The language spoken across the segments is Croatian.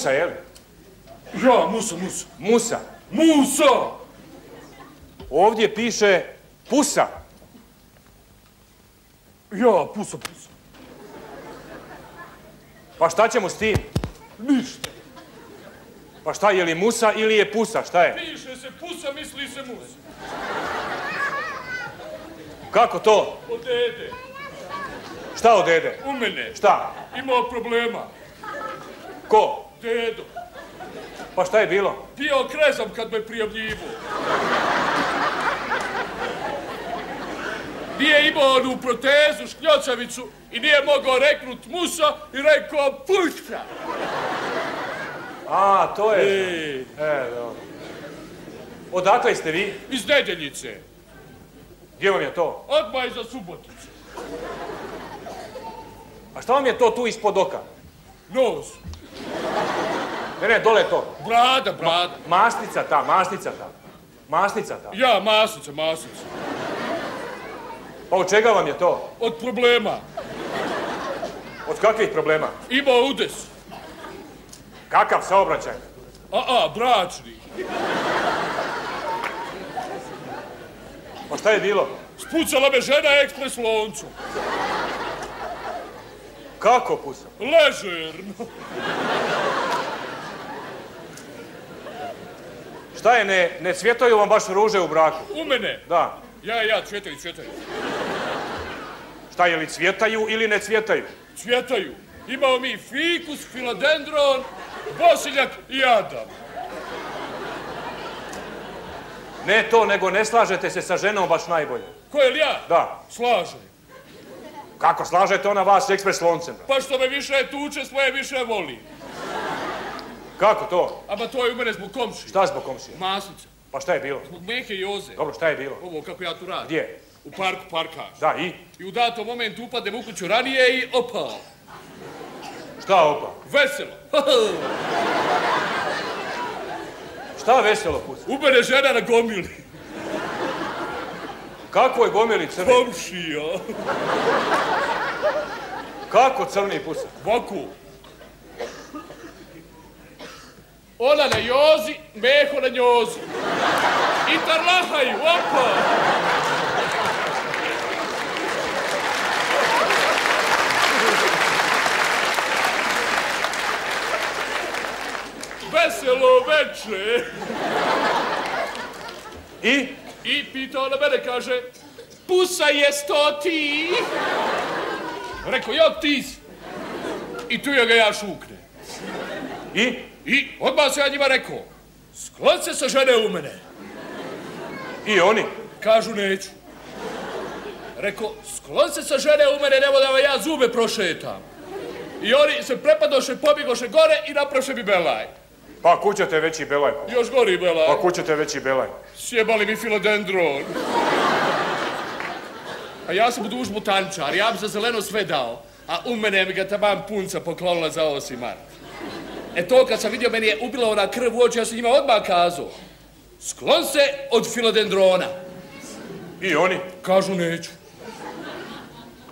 Musa, je li? Ja, Musa, Musa. Musa. Musa! Ovdje piše Pusa. Ja, pusa, pusa. Pa šta ćemo s tim? Ništa. Pa šta, je li Musa ili je Pusa? Šta je? Piše se pusa, misli se Musa. Kako to? Od dede. Šta od dede? U mene. Šta? Imao problema. Ko? Dedo. Pa šta je bilo? Bio krezam kad me prijavljivo. Nije imao onu protezu, škljocavicu i nije mogao reknut Musa i rekao puška. A, to je. E, E, dobro. Odakle ste vi? iz Nedeljice. Gdje vam je to? Odmah iza Subotice. A šta vam je to tu ispod oka? Nos. Ne, ne, dole to. Brada, brada. Masnica ta, masnica ta. Masnica ta. Ja, masnica, masnica. Pa od čega vam je to? Od problema. Od kakvih problema? Imao udes. Kakav saobraćaj? A, a, bračni. Pa šta je bilo? Spucala me žena ekspres loncu. Kako pusa? Ležerno. Šta je, ne, ne cvjetaju vam baš ruže u braku? U mene. Da. Ja, ja, cvjetaju, cvjetaju. Šta je li cvjetaju ili ne cvjetaju? Cvjetaju. Imao mi fikus, filadendron, bosiljak i adam. Ne to, nego ne slažete se sa ženom baš najbolje. Ko je li ja? Da. Slažem. Kako slažete ona vas ekspres loncem? Pa što me više tuče, svoje više voli. Kako to? Ama to je u mene zbog komši. Šta zbog komšije? Masnica. Pa šta je bilo? Zbog Mehe i Joze. Dobro, šta je bilo? Ovo kako ja tu radim. Gdje? U parku parkaš. Da, i? I u datom momentu upadnem u kuću ranije i opa. Šta opa? Veselo. Šta veselo pusa? Ubere žena na gomili. Kako je gomili crni? Komšija. Kako crni pusa? Vaku. Ona na jozi, Meho na njozi. I tarlahaju, opa. Veselo veče. I? I pita ona mene, kaže, pusa jest to ti? Rekao, ja ti si. I tu je ga ja šukne. I? I odmah se ja njima rekao, sklon se sa žene u mene. I oni? Kažu, neću. Rekao, sklon se sa žene u mene, nemo da vam ja zube prošetam. I oni se prepadoše, pobjegoše gore i napraše mi belaj. Pa kućete veći belaj. Još gori belaj. Pa kućete veći belaj. Sjebali mi filodendron. A ja sam duž mutančar, ja bi za zeleno sve dao. A u mene mi ga taman punca poklonila za 8. E to kad sam vidio, meni je ubila ona krv u oči, ja sam njima odmah kazao. Sklon se od filodendrona. I oni? Kažu neću.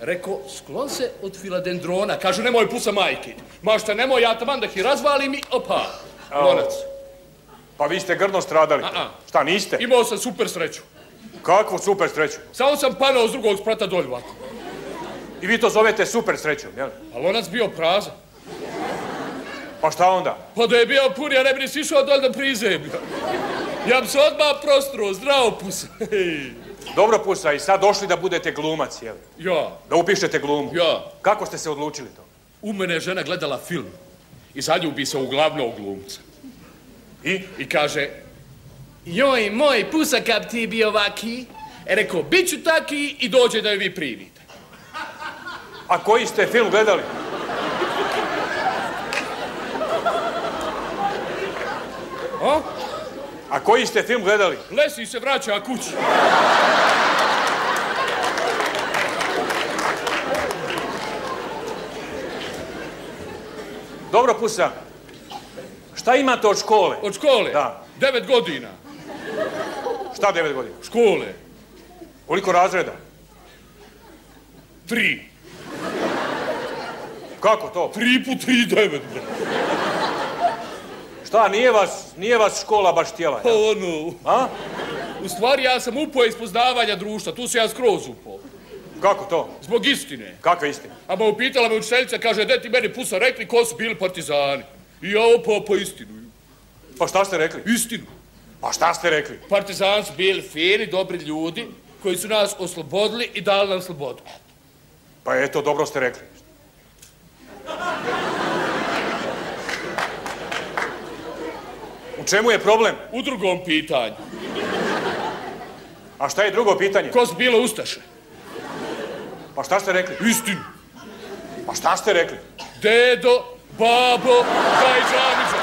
Rekao, sklon se od filodendrona. Kažu, nemoj pusa majke. Mašta, nemoj, ja taman da ih razvalim i opa, lonac. Pa vi ste grdno stradali. Šta niste? Imao sam super sreću. Kakvu super sreću? Samo sam panao s drugog sprata dolje ovako. I vi to zovete super srećom, jel? A lonac bio prazan. Pa šta onda? Pa da je bio pun, ja ne bi ni sišao dolje do prizemlja. Ja bi se odmah prostruo, zdravo pus. Hej. Dobro pusa, i sad došli da budete glumac, jel? Ja, Da upišete glumu. ja. Kako ste se odlučili to? U mene je žena gledala film i zaljubi se u glavnog glumca. I? I kaže, joj moj pusa kad ti bio ovaki, e rekao, bit ću taki i dođe da je vi primite. A koji ste film gledali? A? A koji ste film gledali? Lesi se vraća kući. Dobro, pusa. Šta imate od škole? Od škole? Da. Devet godina. Šta devet godina? Škole. Koliko razreda? Tri. Kako to? Tri put tri devet. Šta, nije vas, nije vas škola baš htjela? Pa ono... A? U stvari ja sam upao iz poznavanja društva, tu se ja skroz upao. Kako to? Zbog istine. Kakve istine? A me upitala me učiteljica, kaže, de ti meni pusa rekli ko su bili partizani. I ja opao po istinu. Pa šta ste rekli? Istinu. Pa šta ste rekli? Partizani su bili fini, dobri ljudi, koji su nas oslobodili i dali nam slobodu. Pa eto, dobro ste rekli. Čemu je problem? U drugom pitanju, A šta je drugo pitanje? ko su bile ustaše? Pa šta ste rekli? Istinu. Pa šta ste rekli? Dedo, babo, Gajđanića.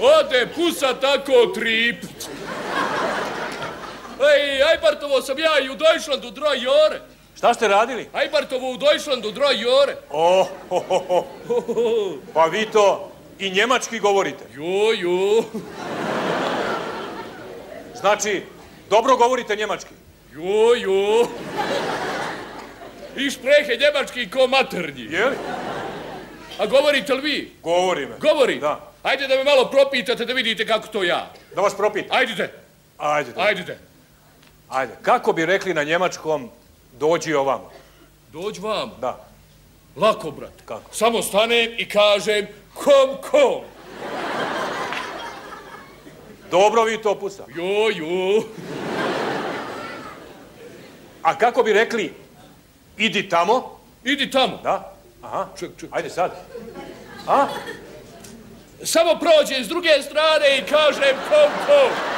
Ode pusa tako triput. Ej, Ajbartovo sam ja i u Deutschlandu dra jore. Šta ste radili? Ajbartovo u Deutschlandu dra jore. O, ho, ho, ho. Pa vi to i njemački govorite. Jo, jo, Znači, dobro govorite njemački. jo, jo. I šprehe njemački ko maternji. Je li? A govorite li vi? Govori me. Govori. Da. Ajde da me malo propitate da vidite kako to ja. Da vas propitam. Ajdite, Ajde, da. ajdite. Ajde. Kako bi rekli na njemačkom dođi ovamo? Dođi vam. Da. Lako, brate. Kako? Samo stanem i kažem kom, kom. Dobro vi to pusa. Jo, jo. A kako bi rekli idi tamo? Idi tamo. Da? Aha. Ček, ček. Ajde sad. A? Samo prođe s druge strane i kažem kom, kom.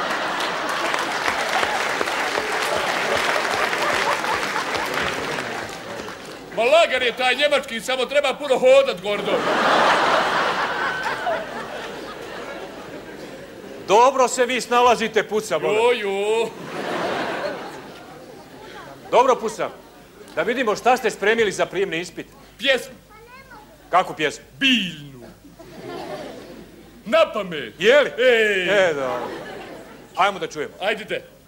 Ma lagan je taj njemački, samo treba puno hodat, Gordo. Dobro se vi snalazite, pusa. Boga. Jo, jo. Dobro, pusa. Da vidimo šta ste spremili za prijemni ispit. Pjesmu. Kakvu pjesmu? Biljnu. Na pamet. Je li? Ej. E, dobro. Ajmo da čujemo. Ajdite.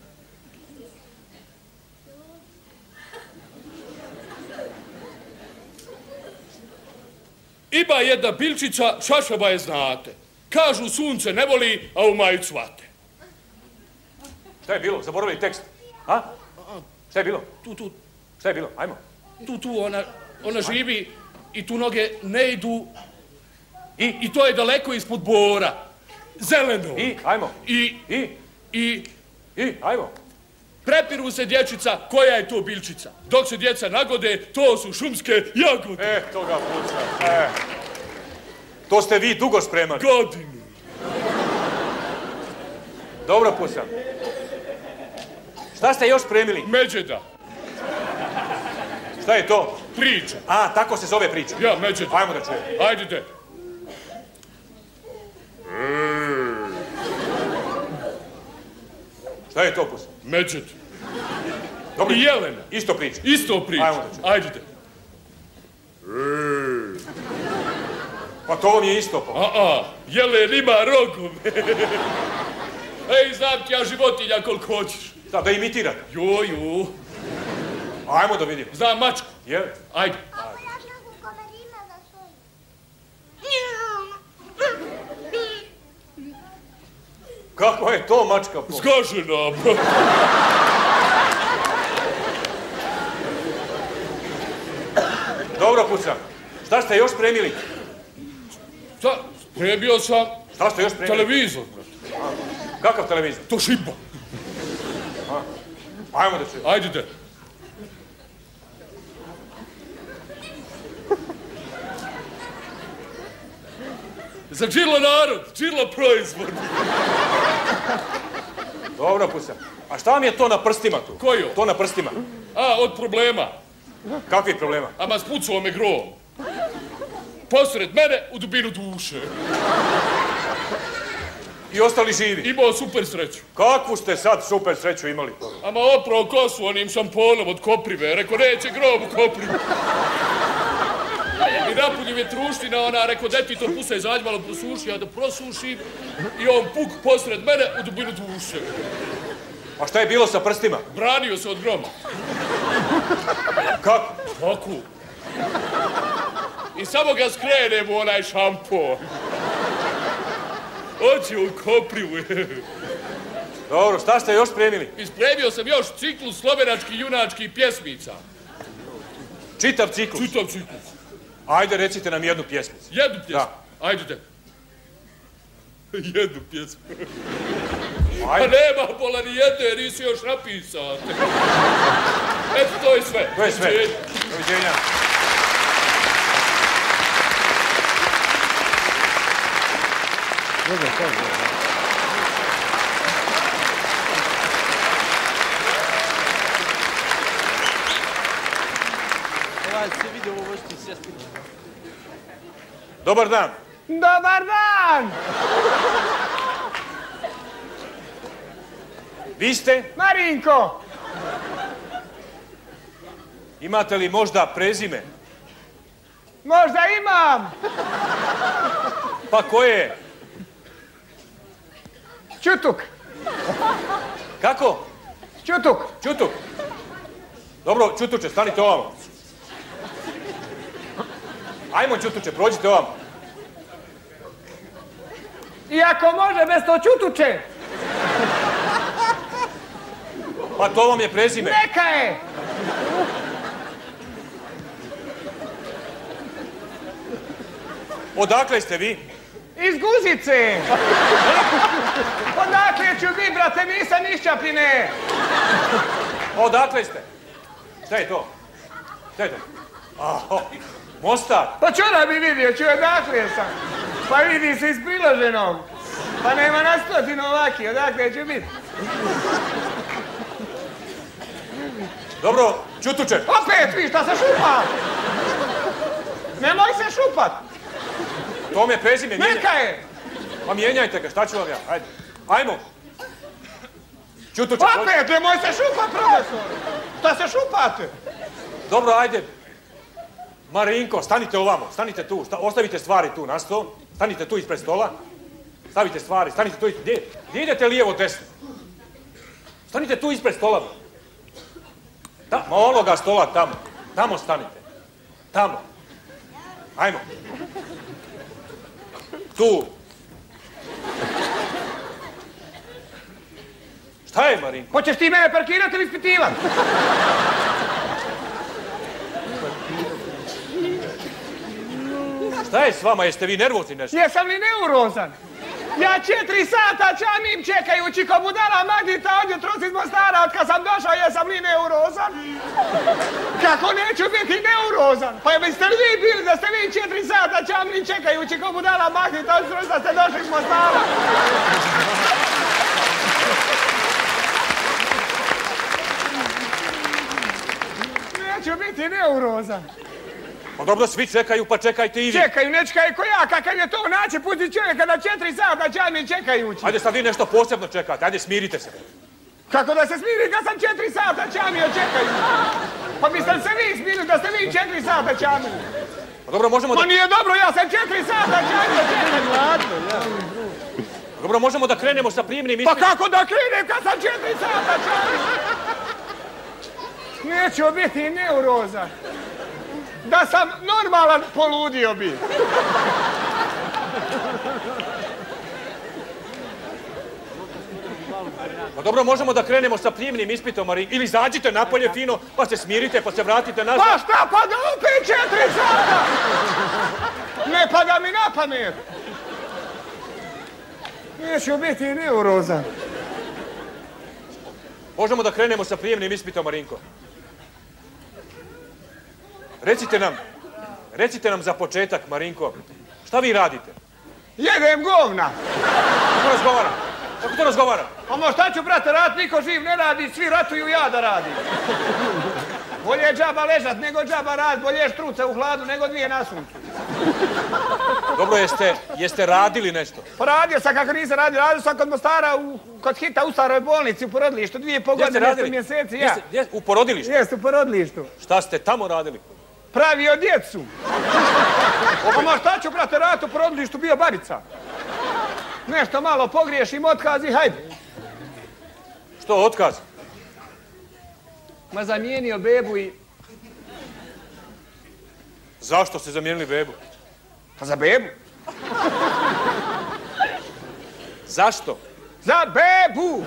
Ima jedna bilčica, šašaba je znate. Kažu sunce ne voli, a u maju cvate. Šta je bilo? Zaboravili tekst. A? Šta je bilo? Tu, tu, Šta je bilo? Ajmo. tu, tu ona, ona živi i tu noge ne idu I? i to je daleko ispod bora. Zeleno. I? Ajmo. I, I? i I? Ajmo. Prepiru se dječica koja je to bilčica. Dok se djeca nagode, to su šumske jagode. E, to ga puca. E. To ste vi dugo spremali. Godinu. Dobro, pusa. Šta ste još spremili? Međeda. Šta je to? Priča. A, tako se zove priča. Ja, međeda. Ajmo da čujemo. Ajdite. Šta je to, pusa? Međed. Dobro. I Jelena. Isto priča. Isto priča. Ajmo da čujemo. Ajdite. Pa to vam je isto, pa. A, a, Jelen ima rogove. Ej, znam ti ja životinja koliko hoćeš. Da, da imitirate. Jo, jo. Ajmo da vidimo. Znam mačku. Je li? Ajde. Kako je to mačka, po? Zgažena. Dobro, pusa. Šta ste još spremili? Šta? Prebio sam Šta ste još spremili? televizor. brate. Kakav televizor? To šiba. Ajmo da čujemo. Ajdite. Za džirlo narod, džirlo proizvod. Dobro, pusa. A šta vam je to na prstima tu? Koju? To na prstima. A, od problema. Kakvih problema? Ama spucao me grom. Posred mene u dubinu duše. I ostali živi. Imao super sreću. Kakvu ste sad super sreću imali? Ama oprao kosu onim šamponom od koprive. Rekao, neće grob u koprivu. I napolju vjetruština, ona rekao, daj ti to pusa izađi malo prosuši, ja da prosušim. I on puk posred mene u dubinu duše. A šta je bilo sa prstima? Branio se od groma. Kako? Kako? I samo ga skrenem u onaj šampon. Oći u koprivu. Dobro, šta ste još spremili? Ispremio sam još ciklus slovenačkih junačkih pjesmica. Čitav ciklus. Čitav ciklus. Ajde, recite nam jednu pjesmicu. Jednu pjesmu. Da. Ajde te. Jednu pjesmu. Pa nema pola ni jedne, jer nisi još napisao. Eto, to je sve. To je sve. Doviđenja. Doviđenja. Ovaj se vidi ovo možete sjesti. Dobar dan. Dobar dan! Vi ste? Marinko! Imate li možda prezime? Možda imam! Pa koje je? Čutuk! Kako? Čutuk! Čutuk. Dobro, Čutuče, stanite ovamo. Ajmo, Čutuče, prođite ovamo. I ako može bez to čutuče, Pa to vam je prezime. neka je! Odakle ste vi? Iz guzice! Odakle ću vi, brate, nisam iz Čapline! Odakle ste? Šta je to? Šta je to? Aho, Mostar. Pa čora bi vidio, ću odakle sam. Pa vidi se iz priloženom. Pa nema na stotinu ovaki, odakle ću biti. Dobro, Čutuče. Opet vi, šta se šupa? Nemoj se šupat! To je prezime. mijenja- Neka je! Pa mijenjajte ga, šta ću vam ja? Ajde. Ajmo. Čutuče, Opet, nemoj se šupat, profesor! Šta se šupate? Dobro, ajde. Marinko, stanite ovamo, stanite tu, sta- ostavite stvari tu na stol, stanite tu ispred stola, stavite stvari, stanite tu, gdje, gdje idete lijevo, desno? Stanite tu ispred stola. Ta, ma onoga stola tamo, tamo stanite, tamo. Ajmo. Tu. Šta je, Marinko? Hoćeš ti mene parkirati ili ispitivati? Šta je s vama, jeste vi nervozni nešto? Jesam li neurozan? Ja četiri sata čamim čekajući ko budala Magdita od jutros iz Mostara, od kad sam došao, jesam li neurozan? Kako neću biti neurozan? Pa biste li vi bili da ste vi četiri sata čamli čekajući ko budala Magdita od jutros da ste došli iz Mostara? Neću biti neurozan. Pa dobro, svi čekaju, pa čekajte i vi. Čekaju, ne čekaju ko ja, kakav je to naći pusti čovjeka da četiri sata čami čekajući. Ajde sad vi nešto posebno čekate, ajde smirite se. Kako da se smiri kad sam četiri sata čamio čekajući? Pa biste se vi smirili da ste vi četiri sata čamili? Pa dobro, možemo da, Pa nije dobro, ja sam četiri sata čamio čekajući. dobro, možemo da krenemo sa primjenim Pa ispitom. kako da krenem kad sam četiri sata čamio? Neću biti neurozan. Da sam normalan, poludio bi. Pa dobro, možemo da krenemo sa primjenim ispitom, Marin. Ili izađite napolje fino, pa se smirite, pa se vratite nazad. Pa šta, pa da opet četiri sata? Ne pada mi na pamet. Neću biti neurozan. Možemo da krenemo sa prijemnim ispitom, Marinko. Recite nam, recite nam za početak, Marinko, šta vi radite? Jedem govna. Kako razgovara? Kako to razgovara? A mo šta ću, brate, rad, niko živ ne radi, svi ratuju, ja da radim. Bolje je džaba ležat nego džaba rad, bolje je štruca u hladu nego dvije na suncu. Dobro, jeste, jeste radili nešto? Pa radio sam kako nisam radio, radio sam kod Mostara, u, kod Hita u staroj bolnici u porodilištu, dvije i pol godine, mjesto mjeseci, ja. Jeste, gdje- u porodilištu? Jeste u porodilištu. Šta ste tamo radili? Pravio djecu. Pa ma šta ću, brate, raditi u porodilištu, bio barica. Nešto malo pogriješim, otkaz i hajde. Što, otkaz? Ma zamijenio bebu i... Zašto ste zamijenili bebu? Pa za bebu? Zašto? Za bebu!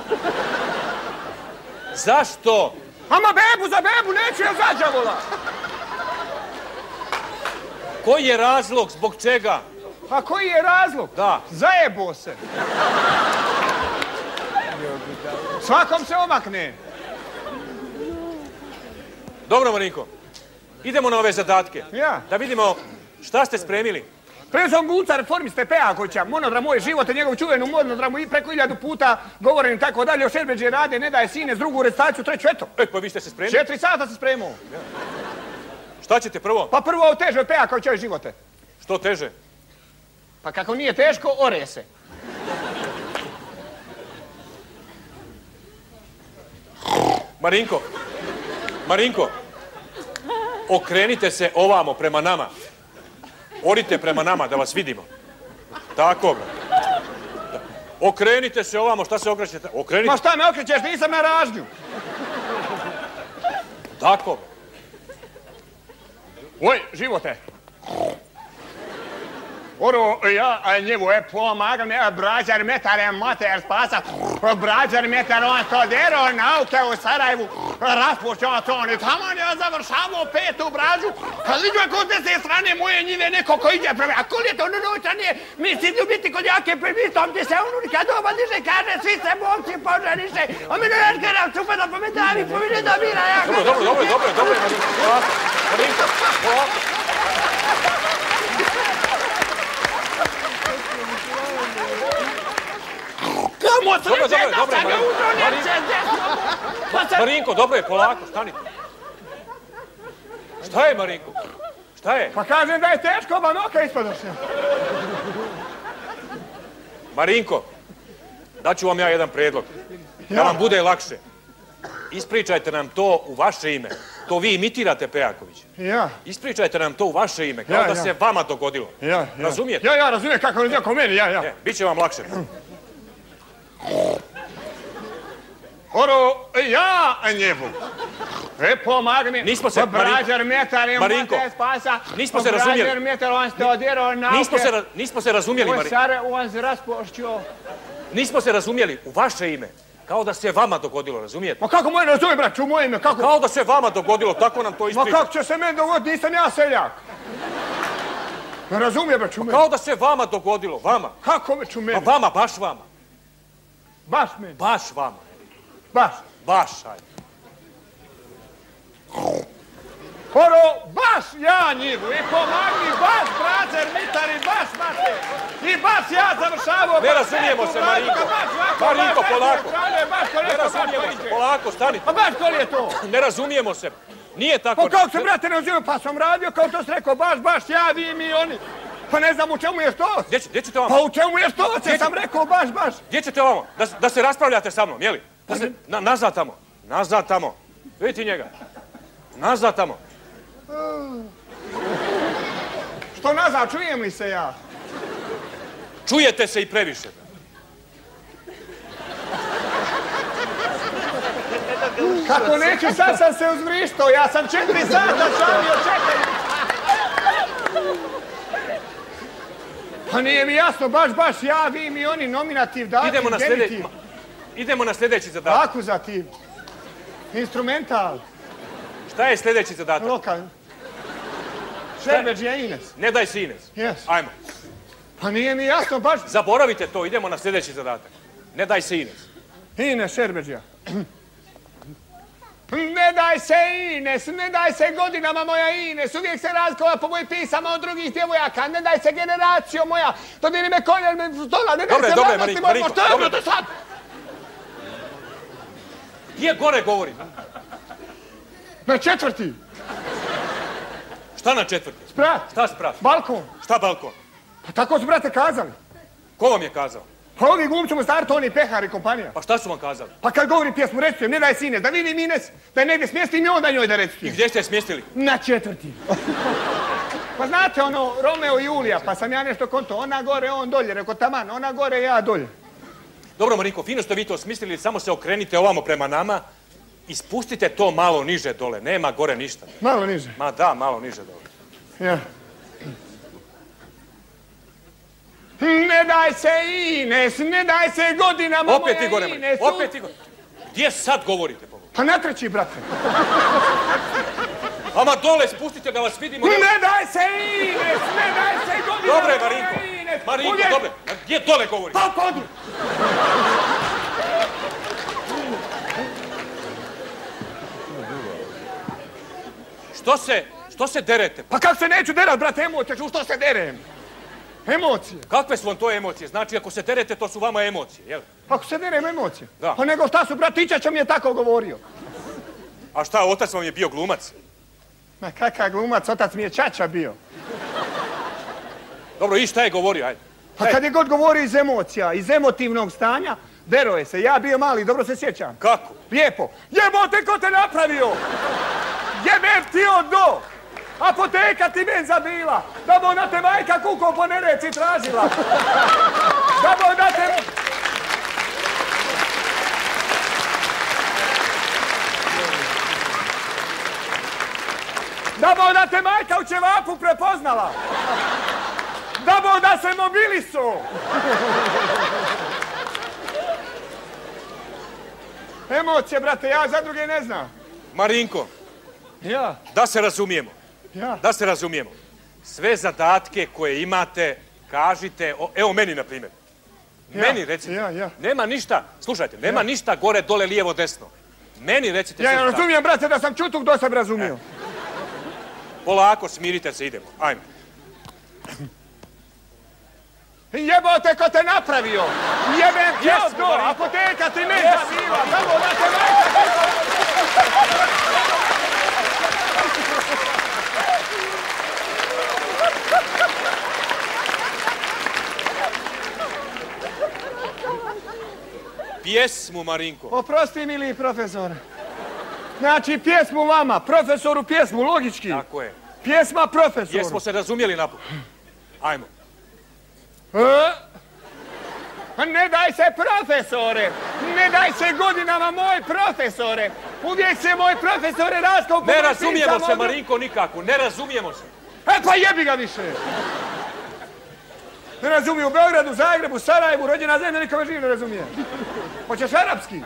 Zašto? Ama bebu, za bebu, neću je zađavola! Koji je razlog, zbog čega? A koji je razlog? Da. Zajebo se. Svakom se omakne. Dobro, Marinko. Idemo na ove zadatke. Ja. Da vidimo šta ste spremili. Pre sam Bulca, reformiste Pejakoća, monodram moj život, njegovu čuvenu monodramu i preko iljadu puta govorim tako dalje o Šerbeđe rade, ne daje sine, s drugu recitaciju, treću, eto. E, pa vi ste se spremili. Četiri sata se spremao. Šta ćete prvo? Pa prvo ovo teže od Pejakoća živote. Što teže? Pa kako nije teško, ore se. Marinko, Marinko, okrenite se ovamo prema nama. Orite prema nama da vas vidimo. Tako. Okrenite se ovamo, šta se okrećete? Okrenite, Ma šta me okrećeš, nisam na ražnju. tako. Oj, živote. Oro, ja a njemu je pomagam, ne, brađar metar je mater spasa, brađar metar on studirao nauke u Sarajevu, raspočeo to on i tamo je završavao petu brađu, a vidio kod te strane moje njive neko ko ide prema, a kol je to nunučanje, misli ljubiti kod jake primistom ti se ununika doma diže, kaže svi se momci požariše, a mi ne raškarav čupa da pometavi, pomine da mira, ja Dobro, dobro, dobro, dobro, dobro, Marinko, polako. Marinko, polako. Kamo se dobro, da sam ga njemce desno. Pa. Marinko, dobro je, polako, stanite. Šta je, Marinko? Šta je? Pa kažem da je teško, ba noka ispadoše. Marinko, daću vam ja jedan predlog. Da vam bude lakše. Ispričajte nam to u vaše ime. To vi imitirate Pejaković. Ja, Ispričajte nam to u vaše ime, kao Ja, da ja. se vama dogodilo. ja, ja. Razumijete? Ja, ja, razumijem kako je meni, ja, ja. E, bit će vam lakše. Oro, ja njemu. E, pomag mi. Nismo se- Marinko. metar je Marinko. mate spasa. Nismo se razumjeli. Metar, on nauke. Nismo se, nismo se razumjeli, U Marinko. On se raspošćio. Nismo se razumjeli u vaše ime. Kao da se vama dogodilo, razumijete? Ma kako moje razumije, brat, u moje ime, kako? Kao da se vama dogodilo, tako nam to Ma ispričajte. kako će se meni dogoditi, nisam ja seljak. Ne razumije, brat, u mene. Kao da se vama dogodilo, vama. Kako već u Pa mene? vama, baš vama. Baš meni, Baš vama. Baš. Baš, ajde. Oro, baš ja njivu i pomagi, baš bracer, mitar i baš mate. I baš ja završavao. Ne razumijemo se, Marinko. Marinko, baš polako. Ne razumijemo se. Polako, stani. Pa baš koli je to? Ne razumijemo se. Nije tako. Pa kako se, brate, ne razumije? Pa sam radio, kao to si rekao, baš, baš ja, vi mi i oni. Pa ne znam u čemu je što. Gdje, će- gdje ćete Pa vamo? u čemu je što, se sam rekao, baš, baš. Gdje ćete vamo? Da, da se raspravljate sa mnom, jeli? Se, na, nazad tamo. Nazad tamo. Vidite njega. Nazad tamo. Što nazad, čujem li se ja? Čujete se i previše. Kako neću, sad sam se uzvrištao, ja sam četiri sata šalio, čekaj. Pa nije mi jasno, baš, baš ja, vi mi oni, nominativ, dativ, Idemo na sljedeći. Idemo na sljedeći zadatak. akuzativ, instrumental, Šta je sljedeći zadatak? lokal. Šerbeđija Ines. Ne daj si Ines. Yes. Ajmo. Pa nije mi jasno, baš Zaboravite to, idemo na sljedeći zadatak. Ne daj si Ines. Ines Šerbeđija. Ne daj se Ines, ne daj se godinama moja Ines, uvijek se razkova po mojih pisama od drugih djevojaka, ne daj se generacijo moja, dodiri me koljen me stola, ne daj Dobre, se dobre, mladosti moja, je dobre. sad? Gdje gore govorim? Na četvrti. Šta na četvrti? Sprat. Šta sprat? Balkon. Šta balkon? Pa tako su, brate, kazali. Ko vam je kazao? Pa ovi glumci mu stari, to oni pehari kompanija. Pa šta su vam kazali? Pa kad govori pjesmu, recitujem, ne daj sine, da vidim Ines, da je negdje smjestim i onda njoj da I recitujem. gdje ste je smjestili? Na četvrti. pa znate ono, Romeo i Julija, pa sam ja nešto konto, ona gore, on dolje, reko taman, ona gore, ja dolje. Dobro, Marinko, fino ste vi to smislili, samo se okrenite ovamo prema nama i spustite to malo niže dole. Nema gore ništa. Malo niže. Ma da, malo niže dole. Ja. Ne daj se Ines, ne daj se godinama Opet ti gore, Ines. Opet ti gore. Gdje sad govorite, Bogu? Pa na treći, brate. Ama dole, spustite da vas vidimo. Ne daj se Ines, ne daj se godinama Dobre, Marinko. Ines. Marinko, Uvijek- dobre. A Gdje dole govorite? Pa podu. Što se, što se derete? Pa kako se neću derat, brate, emocije, u što se derem? Emocije. Kakve su vam to emocije? Znači, ako se derete, to su vama emocije, jel? Ako se derem, emocije. Da. Pa nego šta su, bratića mi je tako govorio. A šta, otac vam je bio glumac? Ma kakav glumac, otac mi je čača bio. Dobro, i šta je govorio, ajde. Pa kad je god govorio iz emocija, iz emotivnog stanja, dero je se. Ja bio mali, dobro se sjećam. Kako? Lijepo. Jebote, ko te napravio? Jebem ti od do. Apoteka ti menza bila. Da bo na te majka kuko po nereci tražila. Da bo na te... Da bo da te majka u ćevapu prepoznala. Da bo da se mobilisu. Emocije, brate, ja za druge ne znam. Marinko, Ja, da se razumijemo, ja. da se razumijemo. Sve zadatke koje imate, kažite, o- evo meni, na primjer. Meni recite. ja, ja. Nema ništa, slušajte, nema ništa gore, dole, lijevo, desno. Meni recite Ja zadatke. razumijem, brate, da sam čutuk do sebe razumio. Polako, smirite se, idemo. Ajmo. Jebote ko te napravio! Jebem ti apoteka ti ne zabila, samo da te majka... Pjesmu, Marinko. Oprosti, mili profesore. Znači, pjesmu vama, profesoru pjesmu, logički. Tako je. Pjesma profesoru. Jesmo se razumjeli naput. Ajmo. E? Pa Ne daj se profesore! Ne daj se godinama moj profesore! Uvijek se moj profesore raskao Ne razumijemo se, Marinko, nikako. Ne razumijemo se. E pa jebi ga više! Ne razumiju u Beogradu, Zagrebu, Sarajevu, rođena zemlja, niko me živ ne razumije. Hoćeš arapski?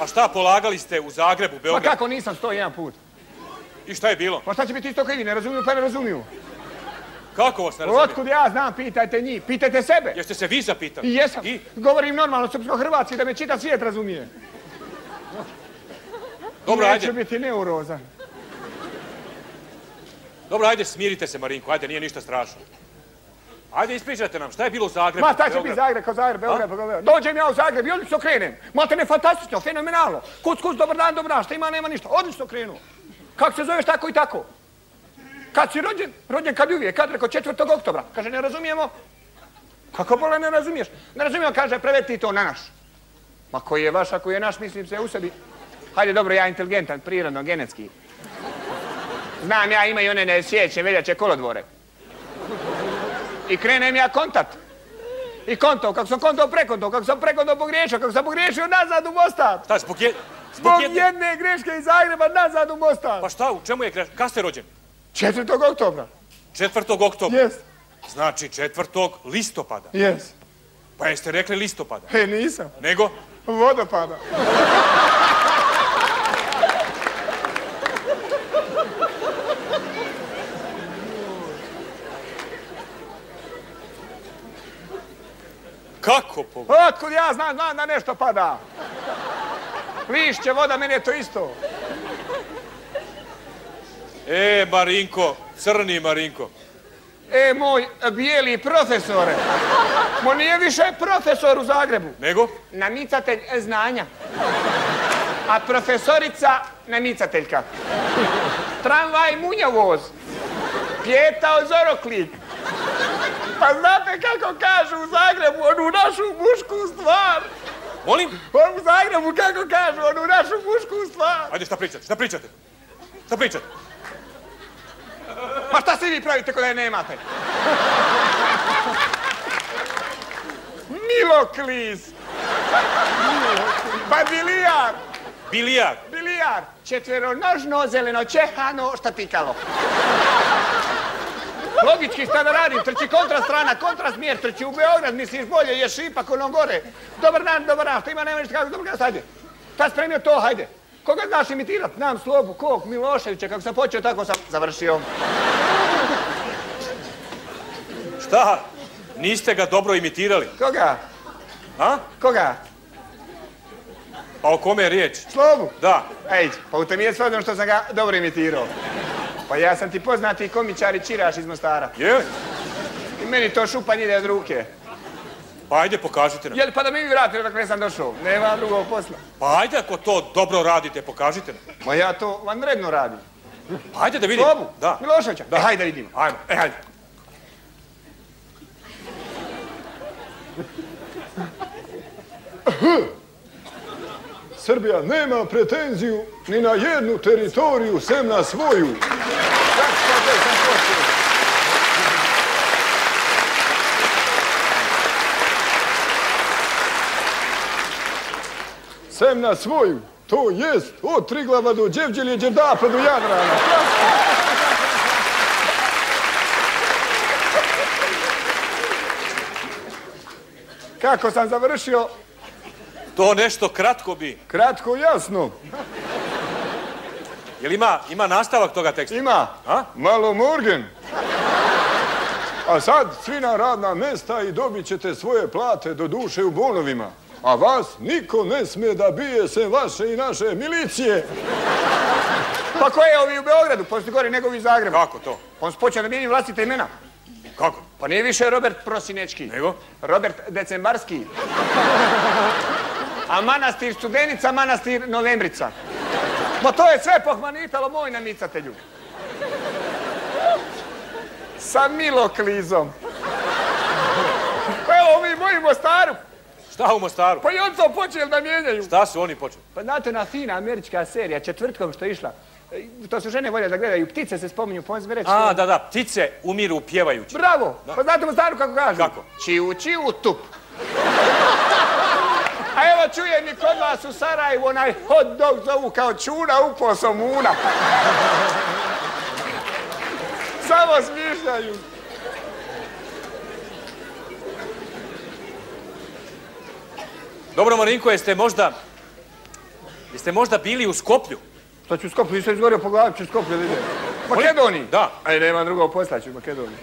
A šta, polagali ste u Zagrebu, Pa Beogradu? kako nisam sto jedan put? I šta je bilo? Pa šta će biti isto kao i vi, ne razumiju pa ne razumiju. Kako vas ne razumiju? Otkud ja znam, pitajte njih, pitajte sebe. Jeste se vi zapitali? I jesam. I? Govorim normalno srpsko-hrvatski da me čitav svijet razumije. Dobro, Neću ajde. biti neurozan. Dobro, ajde, smirite se, Marinko. Ajde, nije ništa strašno. Ajde, ispričajte nam, šta je bilo u Zagrebu? Ma, šta će biti Zagreb, kao Zagreb, Beograd, Beograd. Dođem ja u Zagreb i odlično krenem. Malte ne fantastično, fenomenalno. Kuc, kuc, dobar dan, dobar dan, šta ima, nema ništa. Odlično krenuo. Kako se zoveš tako i tako? Kad si rođen? Rođen kad uvijek, kad rekao 4. oktobra. Kaže, ne razumijemo. Kako bole ne razumiješ? Ne razumijemo, kaže, preveti to na naš. Ma koji je vaš, ako je naš, mislim se u sebi. Hajde, dobro, ja inteligentan, prirodno, genetski. Znam ja, ima i one nesjeće, veljače, kolodvore. I krenem ja kontat. I konto, kako sam konto prekonto, kako sam prekonto pogriješio, kako sam pogriješio nazad u Mostar. Šta, zbog, je, Zbog zbog jedne... jedne greške iz Zagreba nazad u Mostar. Pa šta, u čemu je greš? Kad ste rođeni? 4. oktobra. 4. oktobra. Jes, Znači 4. listopada. jes. Pa jeste rekli listopada. E, nisam. Nego? Vodopada. Kako po... Otkud ja znam, znam da nešto pada. Lišće, voda, meni je to isto. E, Marinko, crni Marinko. E, moj bijeli profesore. Mo nije više profesor u Zagrebu. Nego? Namicatelj znanja. A profesorica nemicateljka. Tramvaj munjavoz. Pjeta od zoroklik. Pa znate kako kažu u Zagrebu onu našu mušku stvar? Molim? Pa u Zagrebu kako kažu onu našu mušku stvar? Ajde, šta pričate? Šta pričate? Šta pričate? Ma šta se vi pravite kada je nemate? Miloklis. Pa bilijar. Bilijar. Bilijar. Četveronožno, zeleno, čehano, štatikalo. Logički šta da radim, trči kontra strana, kontra smjer, trči u Beograd, misliš bolje, ješ ipak ono gore. Dobar dan, dobar dan, što ima nema ništa kako, dobar dan, hajde. Šta spremio to, hajde. Koga znaš imitirat? Znam Slobu, kog, Miloševića, kako sam počeo, tako sam završio. Šta? Niste ga dobro imitirali, Koga? a? Koga? Pa o kome je riječ? Slobu? Da. Ej, pa u tem je svađam što sam ga dobro imitirao. Pa ja sam ti poznati komičar i čiraš iz Mostara. Je? I meni to šupanje ide od ruke. Pa ajde, pokažite nam. Jel, pa da mi vi vratite dok sam došao. Nema drugog posla. Pa ajde, ako to dobro radite, pokažite nam. Ma ja to vanredno radim. Pa ajde da vidim. Slobu? Da. Miloševića? Da. E, hajde vidimo. Ajmo. E, hajde. Srbija nema pretenziju ni na jednu teritoriju sem na svoju. Sem na svoju, to jest od Triglava do Đevđelje, Đerdapa do Jadrana. Kako sam završio? To nešto kratko bi. Kratko jasno, Jel ima, ima nastavak toga teksta? ima A? malo morgen. A sad svi na radna mesta i dobit ćete svoje plate do duše u bonovima. A vas niko ne smije da bije sem vaše i naše milicije. Pa ko je ovi u Beogradu? Poslije gore nego ovi u Zagrebu. Kako to? On se počeo da mijenja vlastite imena. Kako? Pa nije više Robert Prosinečki. Nego? Robert Decembarski. A manastir Studenica, manastir Novembrica. Ma to je sve pohmanitalo moj namicatelju. Sa Miloklizom. Pa evo mi moji Mostaru. Šta u Mostaru? Pa i on to počeli da mijenjaju. Šta su oni počeli? Pa znate ona fina američka serija, četvrtkom što je išla. E, To su žene volje da gledaju, ptice se spominju, pomoći mi reći. A, da, da, ptice umiru pjevajući. Bravo! Pa znate u Mostaru kako kažu? Kako? Čiu, čiu, tup. A evo čujem i kod vas u Sarajevu onaj hot dog zovu kao čuna upo somuna. Samo smišljaju. Dobro, Marinko, jeste možda... Jeste možda bili u Skoplju? Što ću Skoplju, nisam izgovorio po glavi, ću Skoplju da ide. Makedoniji? Da. Aj, nema drugog posla, ću u Makedoniji.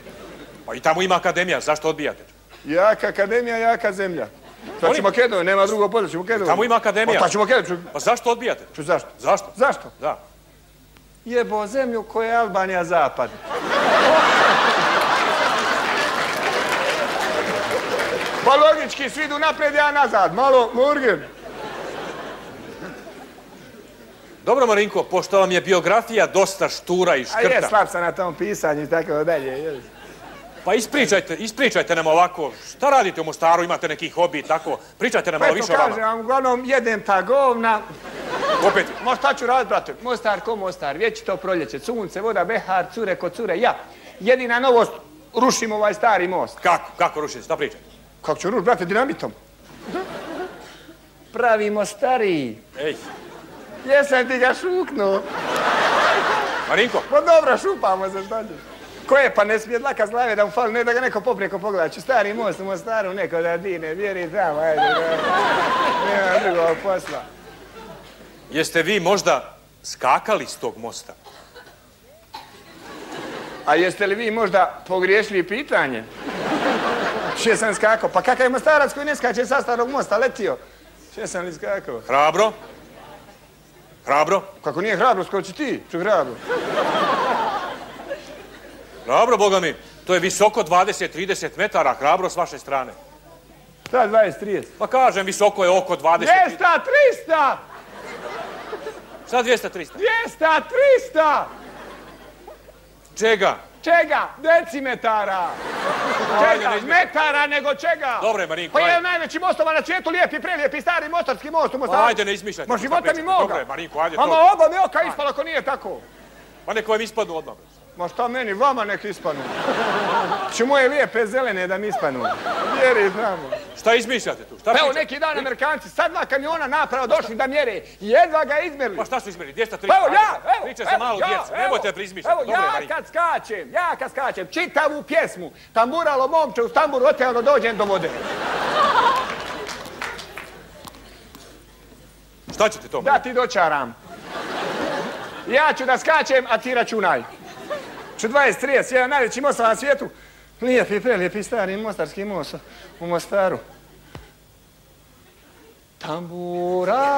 Pa i tamo ima akademija, zašto odbijate? Jaka akademija, jaka zemlja. Šta ću? Makedoniju, nema drugog posla, ću Makedoniju. Tamo ima akademija. Pa ću Makedoniju. Pa zašto odbijate? ću zašto? Zašto? Zašto? Da. Jebo zemlju koja je Albanija zapad. Pa logički, svi idu naprijed, ja nazad. Malo, Morgan. Dobro, Marinko, pošto vam je biografija dosta štura i A je, škrta, slab sam na tom pisanju i tako dalje. je. pa ispričajte, ispričajte nam ovako, šta radite u Mostaru, imate neki hobi i tako, pričajte nam Pa malo eto, više o kažem vama. vam, uglavnom, jedem ta govna. Opet, Ma šta ću raditi, brate? Mostar ko Mostar, vječito proljeće, sunce, voda, behar, cure ko cure, ja. Jedina novost, rušimo ovaj stari most. kako, kako rušite, šta pričate? Kako ću rušiti, brate, dinamitom? Pravimo stariji. Ej, Jesam ti ga šuknuo. Marinko, Pa dobro, šupamo se, šta ćeš? Ko je, pa ne smije dlaka zlave da mu fali, ne da ga neko poprijeko pogleda. Ću stari most u Mostaru, neko da dine, vjeri tamo, ajde. Nema drugog posla. jeste vi možda skakali s tog mosta? A jeste li vi možda pogriješili pitanje? Še sam skakao? Pa kakav je Mostarac koji ne skače sa starog mosta, letio? Še sam li skakao? Hrabro? Hrabro? Kako nije hrabro, skoči ti, ću hrabro. Hrabro, boga mi. To je visoko 20-30 metara, hrabro s vaše strane. Šta 20, 30? Pa kažem, visoko je oko 20 200, 300! Šta 200, 300? 200, 300! Čega? Čega? Decimetara! Čega? Metara nego čega? Dobro je, Marinko, Pa je ajde. najveći mostova na svijetu, lijepi, prelijepi, stari mostarski most u Mostaru. Ajde, ne izmišljajte. Ma života mi moga. Dobro je, Marinko, ajde to. oba mi oka ispala ako nije tako. Ma neko vam ispadnu odmah. Ma šta meni, vama nek ispanu. Će moje lijepe zelene da mi ispanu. Vjeri, znamo. Šta izmišljate tu? Šta Pa Evo neki dan Amerikanci sad dva kamiona napravo došli da mjere. Jedva ga izmjerili. Pa šta su izmjerili? 200, 300? Pa evo ja, evo, Priča evo, malo ja, djece. evo, Nemojte da izmišljati. Evo, Dobro je, ja kad skačem, ja kad skačem, čitavu pjesmu, tamburalo momče u stamburu, oteo da dođem do vode. Šta ćete to? Da ti dočaram. Ja ću da skačem, a ti računaj. Ću 20, 30, jedan najveći most na svijetu. Lijepi, prelijepi, stari mostarski most u Mostaru. Tamburalo,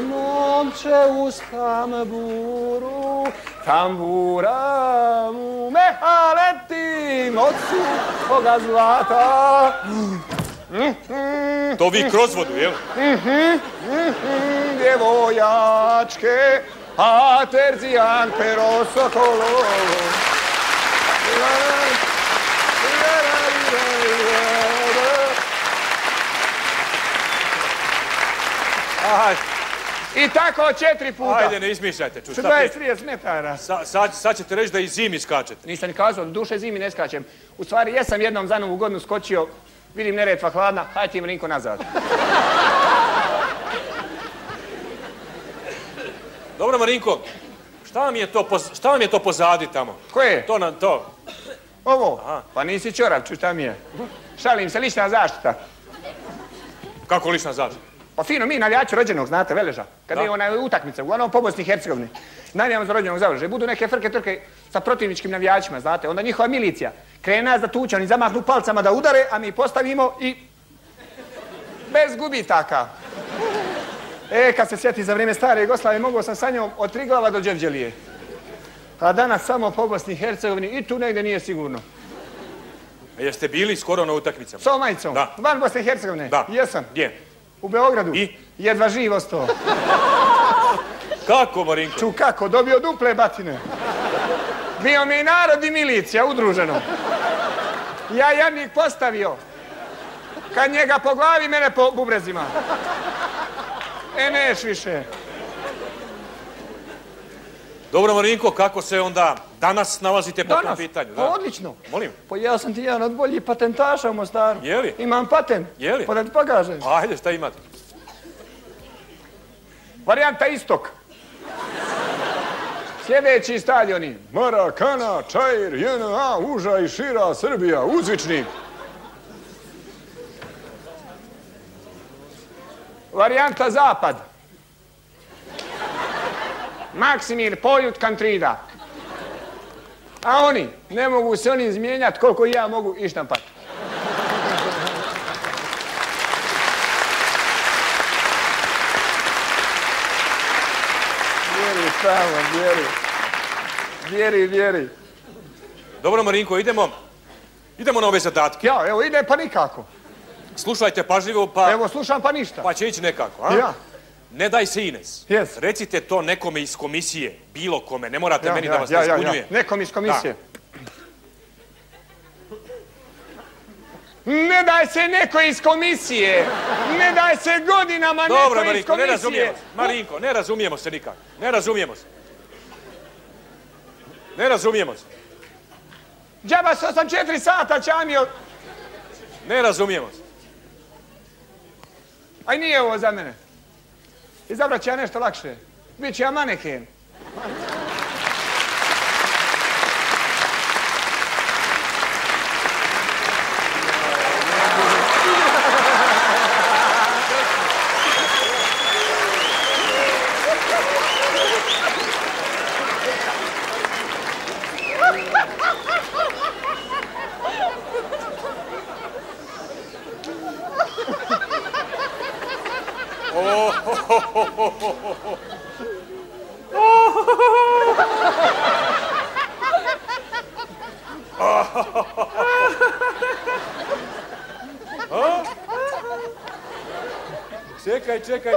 momče u stamburu, tambura mu meha letim od suhoga zlata. To vi kroz vodu, jel? djevojačke, a terzijan pero sokolo. I tako četiri puta. ajde, ne izmišljajte. Ču, šta 20, pričate? 30 metara. Sa, sad, sad ćete reći da i zimi skačete. Nisam ni kazao, duše zimi ne skačem. U stvari, jesam jednom za novu godinu skočio, vidim neretva hladna, hajde ti Mrinko nazad. Dobro, Marinko, šta vam je to, poz- šta vam je to pozadi tamo? Koje? To nam to. Ovo? Aha. Pa nisi čorap, ču šta mi je. Šalim se, lična zaštita. Kako lična zaštita? Pa fino, mi navijači rođenog, znate, Veleža. Kad je ona utakmica, uglavnom po Bosni i Hercegovini. Navijamo za rođenog za Veleža. I Budu neke frke trke sa protivničkim navijačima, znate. Onda njihova milicija krene nas da tuče, oni zamahnu palcama da udare, a mi postavimo i... Bez gubitaka. E, kad se sjeti za vrijeme stare Jugoslavije, mogao sam sa njom od Triglava do Đevđelije. A danas samo po Bosni i Hercegovini i tu negdje nije sigurno. A jeste bili skoro na utakmicama? S majicom? Da. Van Bosne i Hercegovine? Da. Jesam. Gdje? U Beogradu. I? Jedva živo sto. Kako, Marinko? Ču kako, dobio duple batine. Bio mi i narod i milicija udruženo. Ja jadnik postavio. Kad njega po glavi, mene po bubrezima. E, neš više. Dobro, Marinko, kako se onda danas nalazite po tom Danas? pitanju? Pa Da. odlično. Molim? Pa ja sam ti jedan od boljih patentaša u Mostaru. Je li? Imam patent. Je li? Pa da ti pokažem. Ajde, šta imate? Varijanta istok. Sljedeći stadioni. Marakana, Čair, JNA, Uža i šira Srbija, uzvičnik. Varijanta zapad. Maksimir, Poljut, Kantrida. A oni, ne mogu se oni izmijenjati koliko i ja mogu ištampati. Vjeri, samo, vjeri. Vjeri, vjeri. Dobro, Marinko, idemo, idemo na ove zadatke. Ja, evo ide pa nikako. Slušajte pažljivo, pa, Evo slušam pa ništa. pa će ići nekako. A? Ja. Ne daj se Ines. Yes. Recite to nekome iz komisije, bilo kome, ne morate Ja, meni ja, da vas ja, ne ja, ja. zbunjuje. Nekom iz komisije. Ne daj se neko iz komisije! Ne daj se godinama Dobro, neko iz Marinko, ne komisije! razumijemo se. Marinko, ne razumijemo se nikako. Ne razumijemo se. Ne razumijemo se. Džaba se 84 sata čamio, Ne razumijemo se. A i nije ovo za mene. Izabrat ću ja nešto lakše. Biću ja maneken.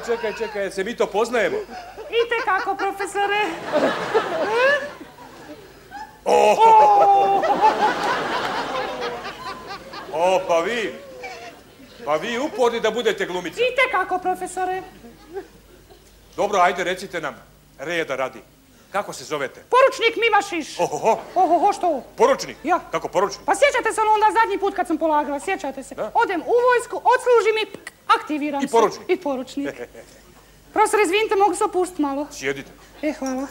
Čekaj, čekaj, se mi to poznajemo? Ite kako, profesore. O, pa vi, pa vi uporni da budete glumica. Ite kako, profesore. Dobro, ajde, recite nam, reda radi. Kako se zovete? Poručnik Mimašiš. Ohoho, Ohoho, što? poručnik. Ja. Kako poručnik? Pa sjećate se ono onda zadnji put kad sam polagala, sjećate se? Da. Odem u vojsku, odslužim i aktiviram I se. poručnik. I poručnik. Profesor, izvinite, mogu se opustiti malo? Sjedite. E, hvala.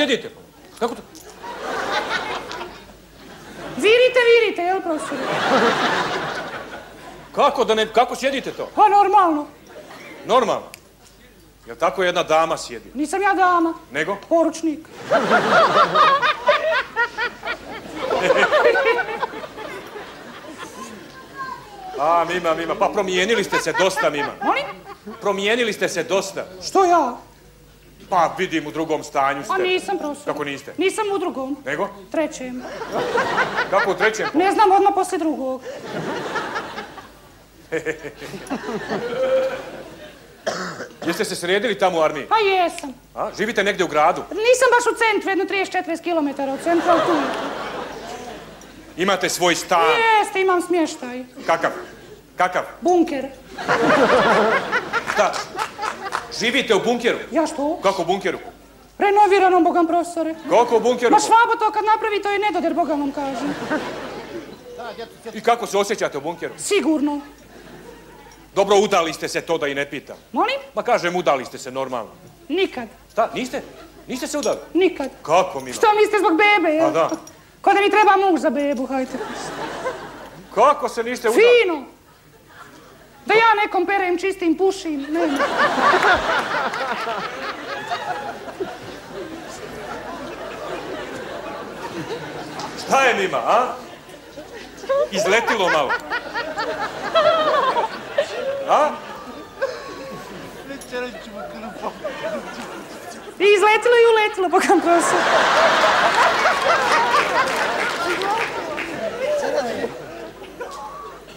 Sjedite? Kako to? Virite, virite, jel, profesor? Kako da ne, kako sjedite to? Pa normalno. Normalno. Jel tako jedna dama sjedi? Nisam ja dama. Nego? Poručnik. A, mima, mima, pa promijenili ste se dosta, mima. Molim? Promijenili ste se dosta. Što ja? Pa vidim u drugom stanju ste. A nisam, profesor. Kako niste? Nisam u drugom. Nego? Trećem. Kako u trećem? Ne znam odmah poslije drugog. Jeste se sredili tamo u armiji? Pa jesam. A? Živite negdje u gradu? Nisam baš u centru, jedno 30-40 km od centra, tu. Imate svoj stan? Jeste, imam smještaj. Kakav? Kakav? Bunker. Šta? Živite u bunkeru? Ja što? Kako u bunkeru? Renoviranom, bogam profesore. Kako u bunkeru? Ma švabo to kad napravi, to je nedodir, bogam vam kažem. I kako se osjećate u bunkeru? Sigurno. Dobro, udali ste se to da i ne pitam. Molim? Ma kažem, udali ste se normalno. Nikad. Šta, niste? Niste se udali? Nikad. Kako, Mima? Što mislite zbog bebe, jel? Pa da. Ko da mi treba muž za bebu, hajte. Kako se niste udali? Fino. Da ja nekom perem, čistim, pušim. Ne. Šta je Mima, a? Izletilo malo. A? I izletilo i uletilo, bogam profesor.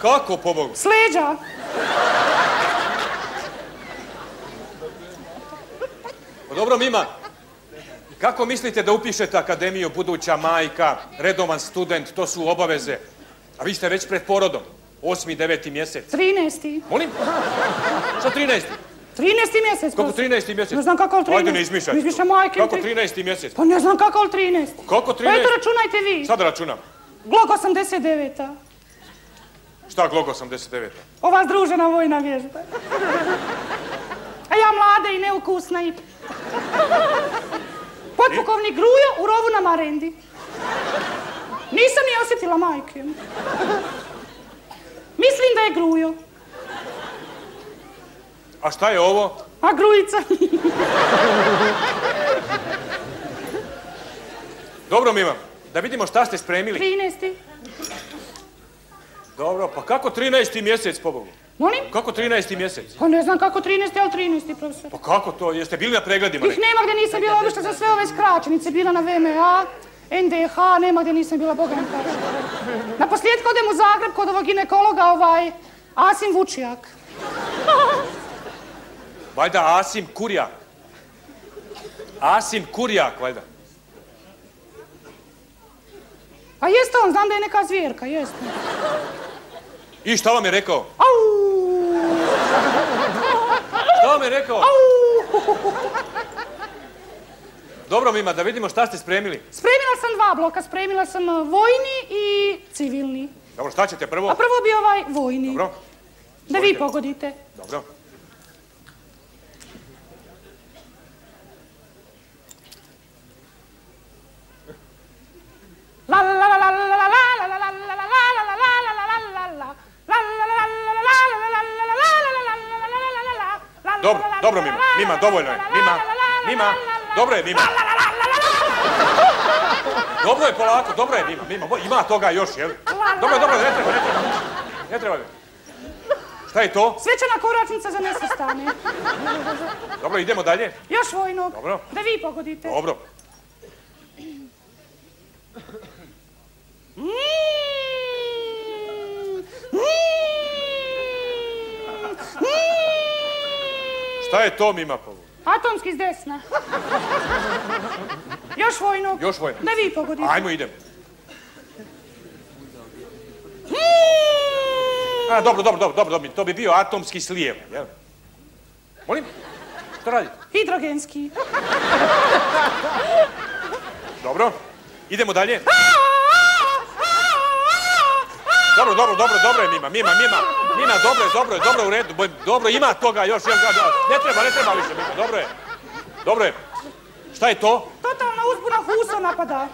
Kako, pobogu? S leđa. Pa dobro, Mima. Kako mislite da upišete akademiju buduća majka, redovan student, to su obaveze? A vi ste već pred porodom. Osmi, deveti mjesec. 13. Molim? Šta 13? 13. mjesec. Kako profesor. 13. mjesec? Ne znam kako li 13. Ajde, ne izmišljajte. Izmišljam majke. Kako tri- 13. mjesec? Pa ne znam kako li 13. Kako Pa eto 13? računajte vi. Da računam? Glog 89. Šta Glog 89? Ova združena vojna vježba. A ja mlada i neukusna i... Potpukovnik Grujo u rovu na Marendi. Nisam ni osjetila majke. Mislim da je Grujo. A šta je ovo? A Grujica. Dobro, Mima. Da vidimo šta ste spremili. 13. Dobro, pa kako 13. mjesec, pobogu? Molim? Kako 13. mjesec? Pa ne znam kako 13. ali 13. profesor. Pa kako to? Jeste bili na pregledima? Ih nema gdje nisam bila obišla za sve ove skraćenice. Bila na VMA, NDH, nema gdje nisam bila, Boga mi kaže. Na posljedku odem u Zagreb kod ovog ginekologa, ovaj, Asim Vučijak. Valjda Asim Kurjak. Asim Kurjak, valjda. A jeste on, znam da je neka zvijerka, jeste. I šta vam je rekao? Au! Šta vam je rekao? Au! Dobro, Mima, da vidimo šta ste spremili. Spremila sam dva bloka, spremila sam uh, vojni i civilni. Dobro, šta ćete prvo? A prvo bi ovaj vojni. Dobro, Da vi pogodite. dobro. La la la la la la la la la la la la la la la la la la la la dobro, dobro Mima, Mima, dovoljno je, Mima, Mima, dobro je Mima. Dobro je polako, dobro je Mima, Mima, ima toga još, jel? Dobro, dobro, ne treba, ne treba, ne treba. mi. Šta je to? Svečana koračnica za nesvrstane. Dobro, idemo dalje. Još vojnog. Dobro. Da vi pogodite. Dobro. Mm. Šta je to Mima povo? Atomski s desna. Još vojnog. Još vojnog. Da vi pogodite. Ajmo, idemo. A, dobro, dobro, dobro, dobro, dobro, to bi bio atomski slijev, jel? Molim? Šta radite? Hidrogenski. Dobro. Idemo dalje. Dobro, dobro, dobro, dobro je Mima, Mima, Mima. Mima, dobro je, dobro je, dobro je, u redu. Dobro, ima toga još, jel? da, da. Ne treba, ne treba više, Mima, dobro je. Dobro je. Šta je to? Totalna uzbuna huso napada.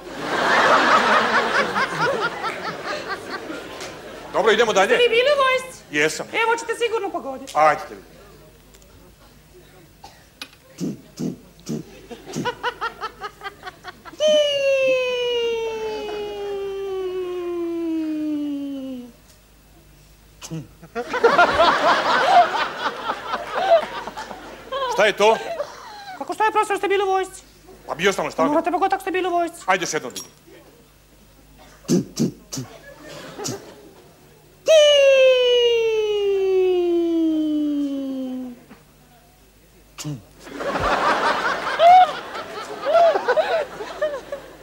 Dobro, idemo dalje. Vi bili u vojsci? Jesam. Evo ćete sigurno pogoditi. Ajde te vidim. Šta je to? Kako šta je profesor ste bili u vojsci? Pa bio sam šta? Morate pogoditi ako ste bili u vojsci. Ajde još jednom.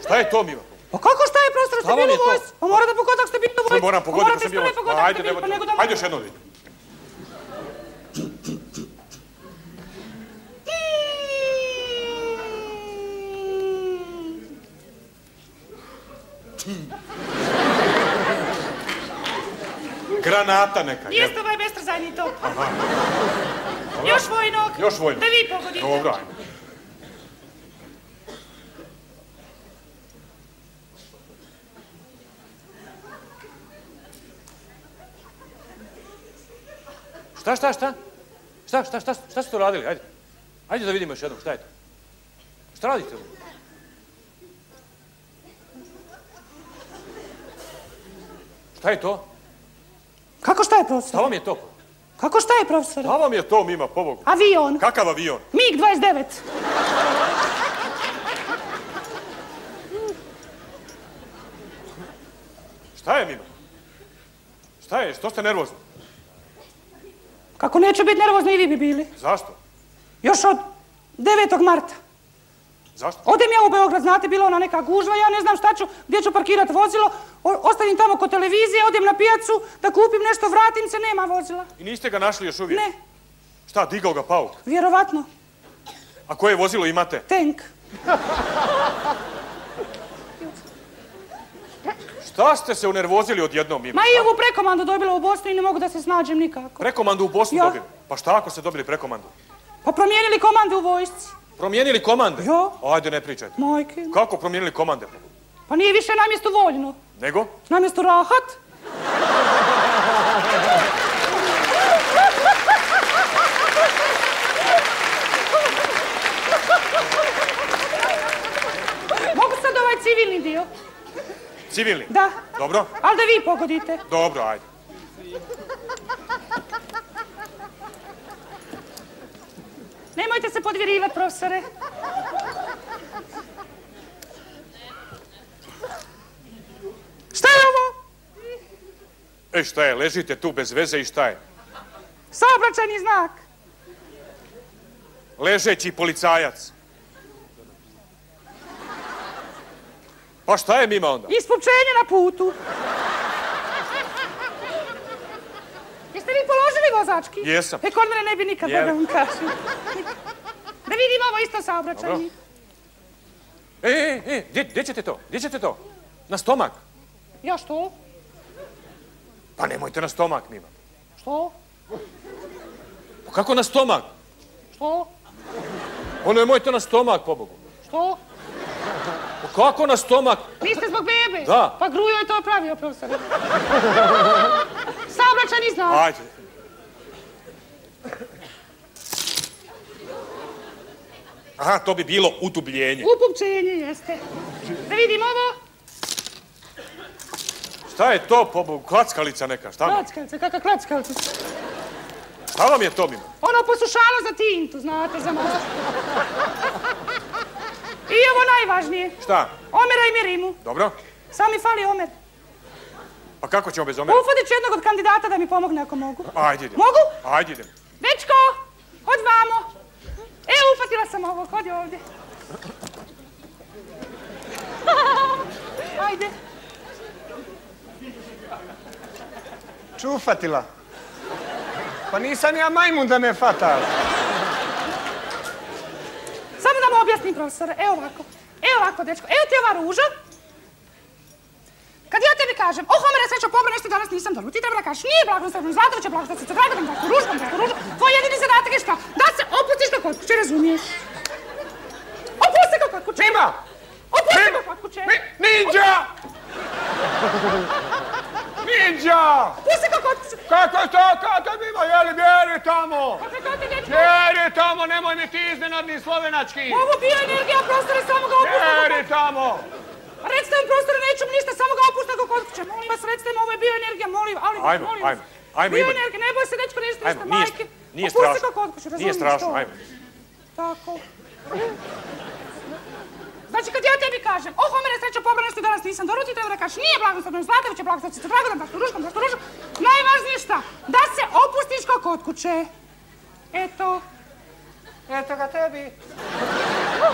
Šta je to Mima? Pa kako šta je profesor ste bili u vojsci? Pa morate pogoditi ako ste bili u vojsci. Pa pogoditi morate kad sam bio. Pa ako Ajde, nemoj pa da- Ajde još jednom vidim. Granata neka? Jeste ovaj bestrzajni top. Još vojnog. Još vojnog. Da vi pogodite. Dobro, ajde. Šta, šta, šta? Šta, šta, šta, šta ste to radili? Ajde. Ajde da vidimo još jednom, šta je to? Šta radite? ovo? Šta je to? Kako šta je Šta profesor? vam je to? Kako šta je profesor? Šta vam je to, Mima, pobogu? Avion. Kakav avion? MiG 29. Šta je, Mima? Šta je? Što ste nervozni? Kako neću biti nervozna i vi bi bili. Zašto? Još od 9. marta. Zašto? Odem ja u Beograd, znate, bila ona neka gužva, ja ne znam šta ću, gdje ću parkirati vozilo, ostavim tamo kod televizije, odem na pijacu, da kupim nešto, vratim se, nema vozila. I niste ga našli još uvijek? Ne, Šta, digao ga pauk? vjerovatno, A koje vozilo imate? tank. Šta ste se unervozili odjednom, Mima? Ma i ovu prekomandu dobila u Bosni i ne mogu da se snađem nikako. Prekomandu u Bosnu Ja. dobili. Pa šta ako ste dobili prekomandu? Pa promijenili komande u vojsci. Promijenili komande? Ja. Ajde, ne pričajte. Majke. Kako promijenili komande? Pa nije više na mjestu voljno, Nego? na mjestu rahat. Mogu sad ovaj civilni dio? Civilni? Da. Dobro? Ali da vi pogodite. Dobro, ajde. Nemojte se podvirivati, profesore. Šta je ovo? E, šta je? Ležite tu bez veze i šta je? Saobraćajni znak. Ležeći policajac. Pa šta je Mima onda? Ispučenje na putu. Jeste vi položili vozački? Jesam. E, kod mene ne bi nikad, da vam kažem. Da vidim ovo isto saobraćajni. E, e, e, gdje, gdje ćete to? Gdje ćete to? Na stomak? Ja što? Pa nemojte na stomak, Mima. Što? Pa kako na stomak? Što? Pa nemojte na stomak, pobogu. Što? Pa kako na stomak? Niste zbog bebe? Da. Pa Grujo je to pravio, profesore. Saobraćajni znak. Ajde. Aha, to bi bilo utubljenje. Upupčenje jeste. Da vidim ovo. Šta je to, pobu, klackalica neka, šta, Klackalica, kakva klackalica. šta vam je to mimo? Ono posušalo za tintu, znate, za most. I ovo najvažnije. Šta? Omera i Mirimu. Dobro? Samo mi fali Omer. Pa kako ćemo bez omera? Ufodić jednog od kandidata da mi pomogne ako mogu. Ajde idem. Mogu? Ajde idem. Dečko, hod vamo. E, ufatila sam ovo, hodi ovdje. Ajde. Čufatila. Pa nisam ja majmun da me fataš. Samo da mu objasnim, profesore. Evo ovako. Evo ovako, dečko. Evo ti ova ruža. Kad ja tebi kažem, oh, Homere, srećo, pomre, nešto danas nisam dobro. Ti treba da kažeš, nije blagoslovno, Zlatović je blagoslovno, drago da mi tako ružu, da tako ružu. Tvoj jedini zadatak je šta? Da se opustiš kao kod kuće, razumiješ? Opusti kao kod kuće. Mima! Mima! kao kod kuće. Mi, ninja! Ninja! Pusti kao kod kuće. Kako to, kako Mima, jeli bjeri tamo? Kakve kod ti, dečko? Bjeri tamo, nemoj mi ti iznenadni slovenački. Ovo bio energija prostore, samo ga opusti kao Bjeri tamo. Recite mi prostore, neću mu ništa, samo ga opušta kao kod kuće. Molim vas, recite mi, ovo je bioenergija, molim, ali Ajmo, molim vas. ajmo, ajmo, Ivan. Bioenergija, ne boj se, dečko, Ajmo, ništa, nije, majke. nije strašno. Nije strašno, ajmo. Tako. Znači, kad ja tebi kažem, oh, Homere, srećo, pobra, nešto danas nisam dobro, ti treba da kažeš, nije blagoslovno, Zlatović je blagoslovno, se drago da baš ružkom, baš ružom. Najvažnije šta? Da se opustiš kao kod kuće. Eto. Eto ga tebi.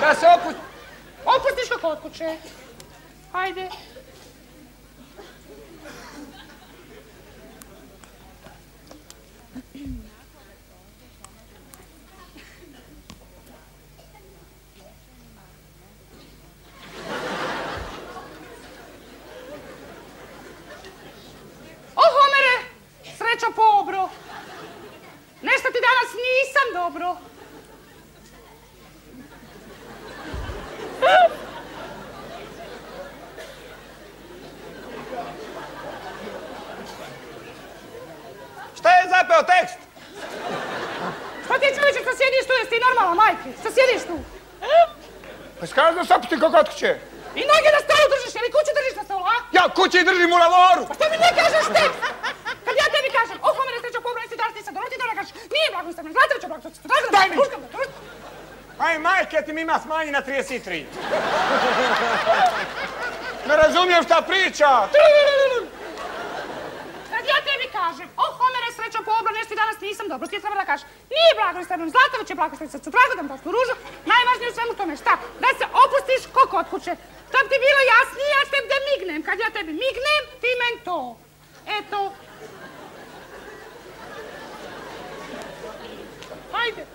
Da se opusti. Opustiš kao kod kuće. Ajde. O, Homere, srećo pobro. Nešto ti danas nisam dobro. Šta je zapeo tekst? Šta ti čovječe, što sjediš tu, jesi ti normalna, majke? Što sjediš tu? Pa da kao kod kuće. I noge na stolu držiš, ili kuću držiš na stolu, a? Ja kući držim u lavoru. Pa što mi ne kažeš ti? Kad ja tebi kažem, oh, mene srećo, pobra, ti danas nisam dobro, ti ne kažeš, nije blagoslovno, Zlatović je blagoslovno, drago da Daj me mi. ruškam, da te ruškam. Aj, majke, ti mi ima smanji na 33. Ne razumijem šta priča. Kad ja tebi kažem, oh, Homere, srećo, pobra, nešto ti danas nisam dobro, ti treba da kažeš, nije blagoslovno, Zlatović je blagoslovno, sad drago da mi ružu, najvažnije u svemu tome, šta? Da se kod kuće. Da bi ti bilo jasnije, ja tebi da mignem. Kad ja tebi mignem, ti men to. Eto. Ajde,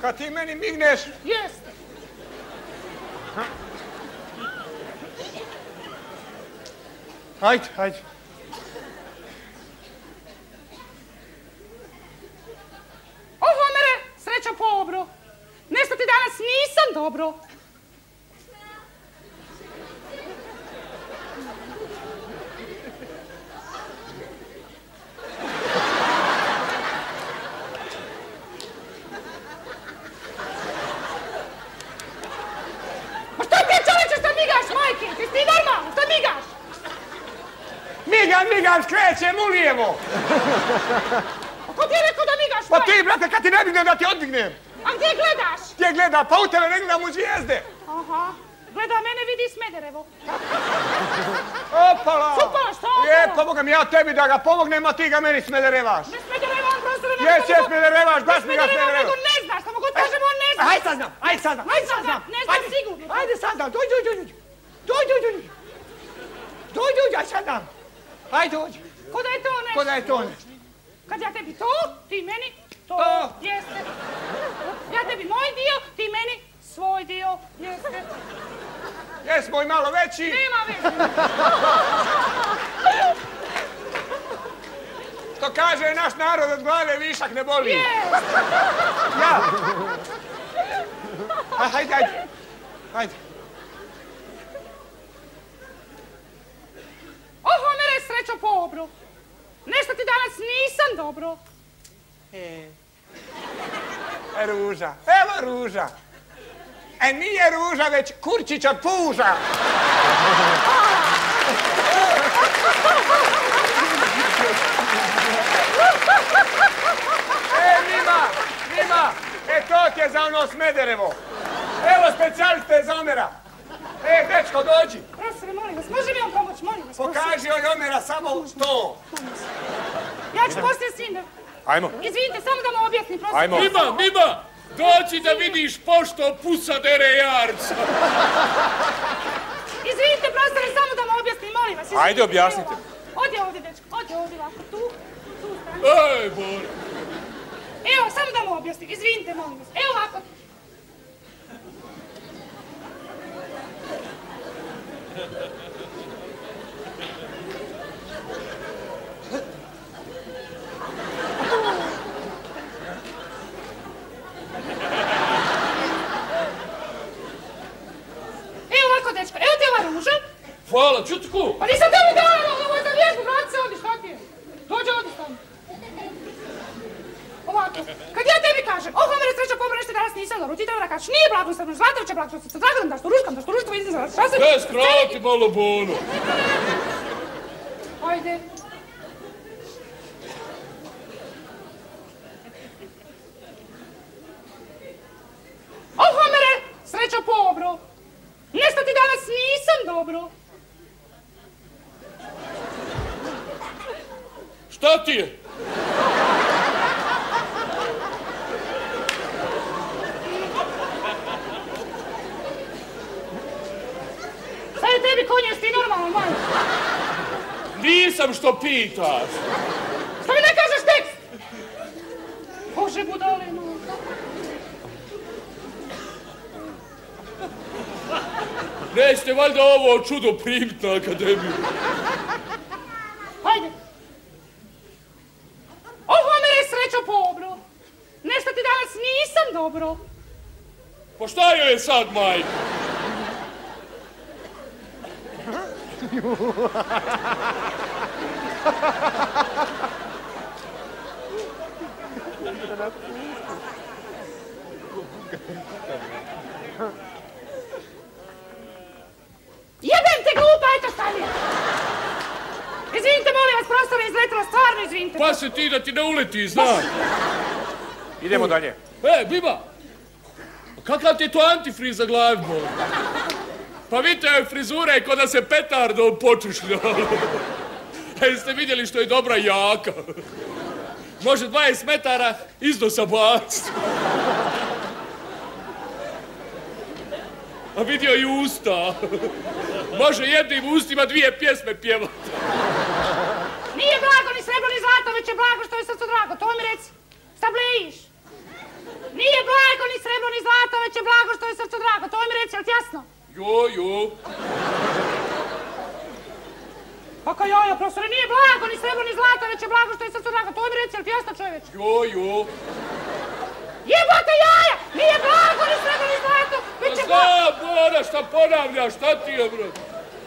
Kad ti meni migneš, jeste. ajde, ajde. O, Homere, srećo pobro. Nešto ti danas nisam dobro. Ma što ti čovječe što migaš, majke? Ti si normalno, što migaš? Migam, migam, skrećem u lijevo. A ko ti je rekao da migaš, Pa ti, brate, kad ti ne dignem da ti oddignem. A gdje gledaš? Gdje gleda, pa u tebe ne gledam u zvijezde. Aha, gleda mene, vidi Smederevo. Opala. Supala, šta opala? Je, pomogam ja tebi da ga pomognem, a ti ga meni smederevaš. Ne Smederevo, on prostore ne Jes, jes, Smederevaš, baš mi ga Smederevaš. nego ne znaš, samo god kažem, on ne zna. Ajde saznam, ajde saznam, ajde saznam. Ne znam sigurno. Ajde saznam, dođi, dođi, dođi. Dođi, dođi, dođi. Dođi, dođi, ajde saznam. Ajde, dođi. Ko da je to nešto? Kad ja tebi to, ti meni to. To. Jeste. Ja tebi moj dio, ti meni svoj dio. Jeste. Jes, moj malo veći. Nema veze. Što kaže naš narod od glave višak ne boli. Jeste. Ja. A, Hajde, ajde. Ajde. O, Homere, srećo pobro. Nešto ti danas nisam dobro. E, ruža, evo ruža. E nije ruža, već kurčić od puža. E, Mima, Mima, e to ti je za ono Smederevo. Evo specijaliste za Omera. E, dečko, dođi. Profesore, molim vas, može mi vam pomoć, molim vas. Pokaži joj Omera samo to. Ja ću poslije s njim da... Ajmo. Izvinite, samo da mu objasnim, profesore. Ajmo. Mima, Mima, doći da vidiš pošto pusa dere jarca. Izvinite, profesore, samo da mu objasnim, molim vas. izvinite. Ajde, objasnite. Odi ovdje, dečko, odi ovdje ovako, tu, tu strani. Ej, Bore. Evo, samo da mu objasnim, izvinite, molim vas. Evo ovako. Evo ovako, dečko, evo ti ova ruža. Hvala, čutku. Pa nisam tebi dala, ovo je za vježbu, vrati se ovdje, šta ti je? Dođe ovdje stani. Ovako, kad ja tebi kažem, oh, Homere, sreća, pomre, nešto danas nisam dobro, ti treba da kažeš, nije blagoslovno, Zlatović je blagoslovno, sa dragodom daš to ruškam, daš to ruškam, za šta se... Ne, skrati malo bono. Ajde. Oh, Homere, sreća pobro. Nešto ti danas nisam dobro. Šta ti je? Sad je tebi konje, ti normalno, moj. Nisam što pitaš. Što mi ne kažeš tekst? Bože, budale, moj. Nećete valjda ovo čudo primit na akademiju. Hajde. Oh, Homere, srećo pobro. Nešto ti danas nisam dobro. Pa šta joj je sad, majka? Jebem te glupa, eto šta mi je. Izvinite, molim vas, prostor je izletilo, stvarno izvinite. Pa se ti da ti ne uleti, znaš. Idemo dalje. E, Biba! Pa Kakav ti je to antifriz za glavi, bol? Pa vidite, frizura je kod da se petardom počušlja. A jeste vidjeli što je dobra jaka? Može 20 metara iznosa baciti. A vidio i usta. Može jednim ustima dvije pjesme pjevati. Nije blago ni srebro ni zlato, već je blago što je srcu drago, to mi reci. Šta blejiš? Nije blago ni srebro ni zlato, već je blago što je srcu drago, to mi reci, jel ti jasno? Jo, jo. Kako jojo, profesore, nije blago ni srebro ni zlato, već je blago što je srcu drago, to mi reci, jel ti jasno čovječ? Jo, jo. Jebote jaja! Nije blago ni srebro ni zlato, već je blago... Zna, Bora, šta ponavljaš, šta ti je, bro?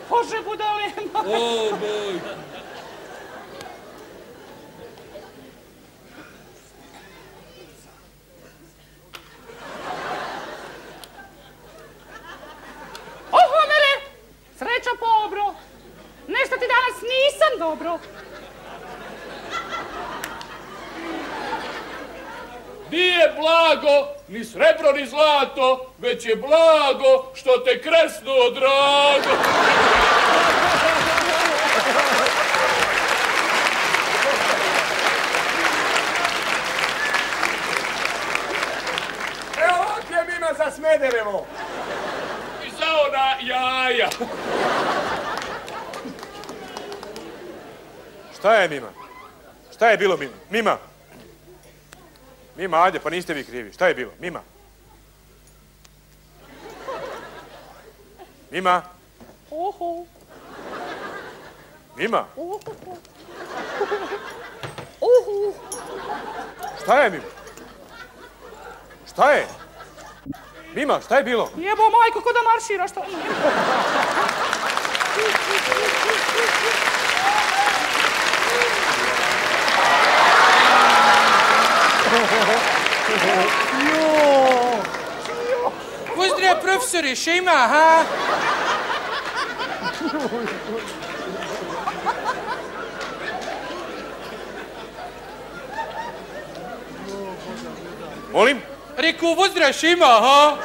Bože, budale, O, boj. O, Homere! Sreća pobro! Nešto ti danas nisam dobro. Nije blago, ni srebro, ni zlato, već je blago što te kresnuo drago. Evo ovdje je Mima za Smederevo. I za ona jaja. Šta je Mima? Šta je bilo Mima? Mima! Mima, ajde, pa niste vi krivi. Šta je bilo? Mima! Mima! Mima! Šta je Mima? Šta je? Mima, šta je bilo? Jebo majko, ko da maršira, što? Pozdrav, profesori, še ima, ha? Molim? Reku, vozdrav, še ima, ha?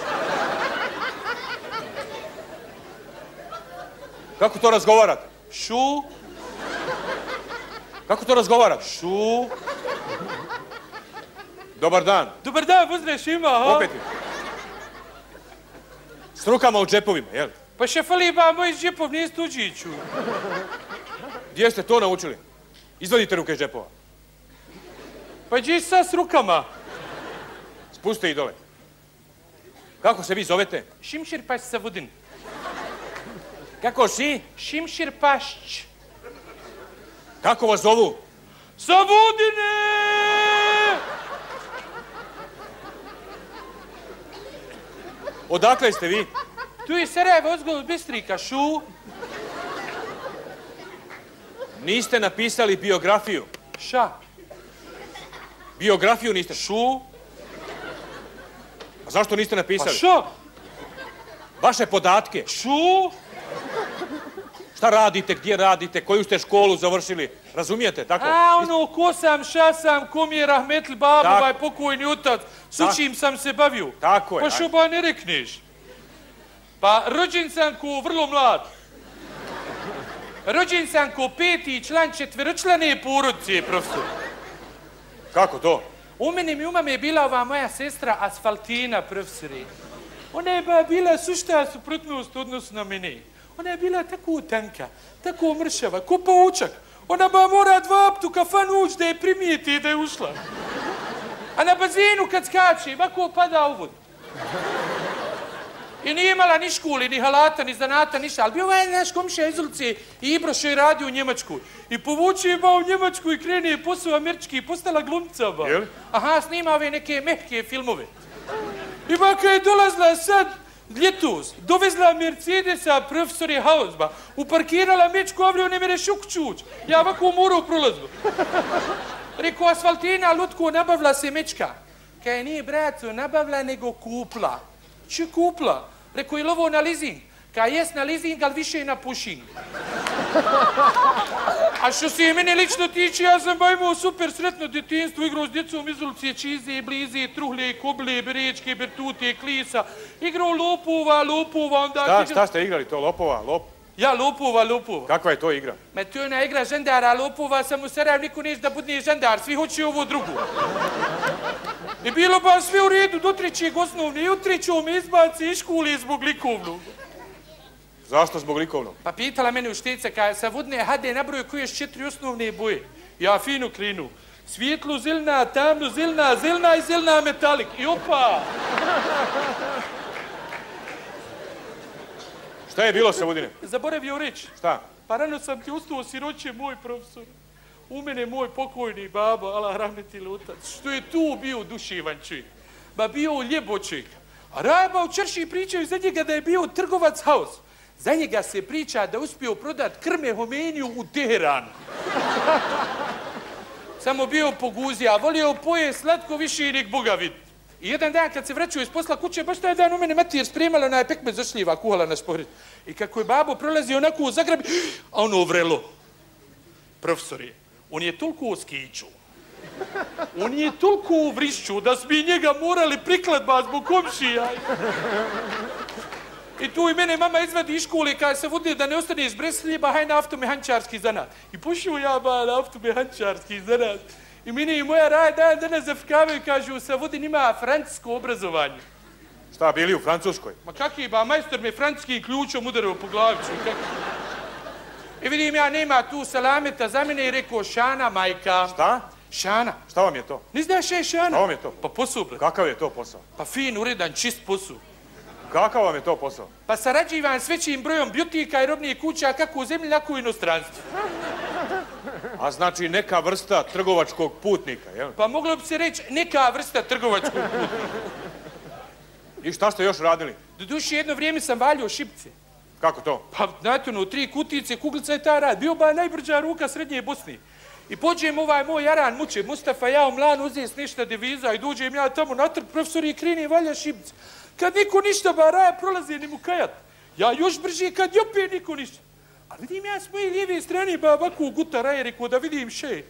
Kako to razgovarate? Šu, Kako to razgovarate? šu. Dobar dan. Dobar dan, pozdrav, še ima, ha? Opet. S rukama u džepovima, jel? Pa še fali ba moj iz džepov, nije tuđiću. Gdje ste to naučili? Izvadite ruke iz džepova. Pa gdje sa s rukama? Spustite ih dole. Kako se vi zovete? Šimšir paš Savudin. Kako si? Šimšir pašć. Kako vas zovu? Savudine! Odakle ste vi? Tu je Sarajevo, Ozgol, Bistrika, šu. Niste napisali biografiju. Ša, Biografiju niste. šu. A zašto niste Pa napisali? ša, Vaše podatke. šu. Šta radite, gdje radite, koju ste školu završili. Razumijete, tako? A ono, ko sam, ša sam, kom je rahmetli babo, Tako. ovaj pokojni otac, s čim sam se bavio. Tako je, Pa što ba ne rekneš? Pa rođen sam ko vrlo mlad. Rođen sam ko peti član četveročlane porodice, profesor. Kako to? U mene mi umame je bila ova moja sestra Asfaltina, profesori. Ona je ba bila sušta suprotnost u odnosu na mene. Ona je bila tako tanka, tako mršava, ko paučak. Ona ba mora dva put u kafanu ući da je primijeti da je ušla. A na bazenu kad skače, ovako pada u vodu. I nije imala ni škole, ni halata, ni zanata, ništa. Ali bio ovaj naš komšija iz ulice i Ibro što je radio u Njemačkoj. I povuče je ba u Njemačku i krene je posao američki i postala glumca ba. Aha, snima ove neke mehke filmove. I ba kad je dolazila sad ljetos, dovezla Mercedesa profesori Hausba, uparkirala mečku avliju ne mere šuk čuć. Ja ovako morao prolazbu. Rekao, asfaltina, lutko, nabavila se mečka. Kaj nije, braco, nabavila nego kupla. Če kupla? Rekao, je ovo na leasing? Kaj jes na leasing, ali više na pushing. A što se mene lično tiče, ja sam ba imao super sretno djetinstvo, igrao s djecom iz ulice Čize, Blize, Truhle, Koble, Berečke, Bertute, Klisa. Igrao lopova, lopova, onda... Šta, šta ste igrali to? Lopova? Lop? Ja, lopova, lopova. Kakva je to igra? Ma to je ona igra žandara, lopova, samo u Sarajevo niko neće da budne žandar, svi hoće ovo drugo. I bilo ba sve u redu do trećeg osnovne i u trećom izbaci iz škole zbog likovnog. Zašto zbog likovnog? Pa pitala mene u štica, kada sa vodne hade nabroju koje su četiri osnovne boje. Ja fino krenu. Svijetlo zelna, tamno zelna, zelna i zelna metalik. I opa! Šta je bilo sa Vodine? Zaboravio reći. Šta? Pa rano sam ti ustao siroće moj profesor. U mene moj pokojni babo, ala rahmeti otac, što je tu bio dušivan čovjek. Ba bio ljeboček. A Rajba u Črši pričaju za njega da je bio trgovac haus. Za njega se priča da uspio prodat krme homeniju u Teheranu. Samo bio poguzija, a volio poje slatko više nek Boga vid. I jedan dan kad se vraćao iz posla kuće, baš taj dan u mene matir spremala na pekme za šljiva, kuhala naš pohred. I kako je babo prolazio onako u zagrabi, a ono vrelo. Profesor je, on je toliko u skiću, on je toliko u vrišću da smo mi njega morali prikladba zbog komšija. I tu i mene mama izvadi iz škole kada se vodi da ne ostane iz Breslijeba, haj na automehančarski zanat. I pošao ja ba na automehančarski zanat. I meni i moja raja dan danas zafkavaju, kažu, sa vodi ima francusko obrazovanje. Šta, bili u Francuskoj? Ma kakvi ba, majstor me francuskim ključom udarao po glavi, čuj, kako? I vidim ja, nema tu salameta za mene i rekao, Šana, majka. Šta? Šana. Šta vam je to? Ne znaš je Šana? Šta vam je to? Pa posao, bre. Kakav je to posao? Pa fin, uredan, čist posao. Kakav vam je to posao? Pa sarađivam s većim brojom bjutika i robnih kuća kako u zemlji, tako i u inostranstvu. A znači neka vrsta trgovačkog putnika, jel? Pa moglo bi se reći neka vrsta trgovačkog puta. I šta ste još radili? Doduše, jedno vrijeme sam valjao šipce. Kako to? Pa, znate, ono, tri kutice, kuglica je ta rad. Bio ba najbrđa ruka srednje Bosne. I pođem ovaj moj jaran muče, Mustafa, ja u Mlanu uzes ništa deviza i dođem ja tamo natrp profesor i kreni valja šipce. Kad niko ništa, ba raja prolazi ni mu kajat. Ja još brže kad i opet niko ništa. A vidim ja s moje lijeve strane ba ovako guta rekao da vidim še.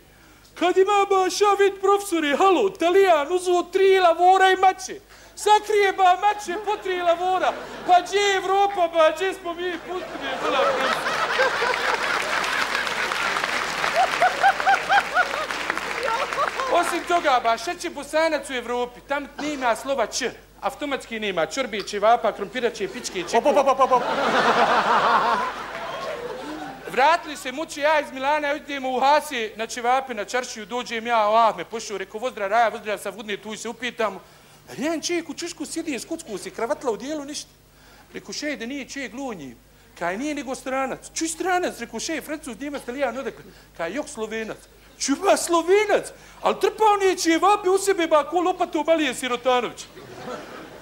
Kad ima ba ša vid profesore, halo, talijan, uzuo tri lavora i mače. Sakrije ba mače po tri lavora. Pa gdje je Evropa, ba gdje smo mi, pusti me, bila. Osim toga, ba, šta će bosanac u Evropi? Tam nema slova č. Automatski nema čorbe, čevapa, krompirače, pičke, op. Vratili se muči ja iz Milana, idemo u Hasi na Čevape, na Čaršiju, dođem ja, ah, me pošao, rekao, vozdra raja, vozdra sa vudne, tu se upitam. Jedan čovjek u Čušku sjedi, skucku se, kravatla u dijelu, ništa. Rekao, še, da nije čovjek glunji. Kaj nije nego stranac. Čuj stranac, rekao, še, francuz, njemac, italijan, odakle. Kaj, jok slovenac. Čuj, ba, slovenac. Ali trpao nije Čevape u sebe, ba, ko lopato malije Sirotanović.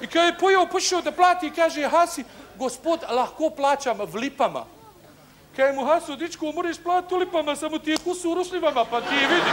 I kad je pojao, pošao da plati, kaže, Hasi, gospod, lahko plaćam v lipama. Kaj mu Haso, dičko, moraš platiti u lipama, samo ti je kus u rušljivama, pa ti je vidi.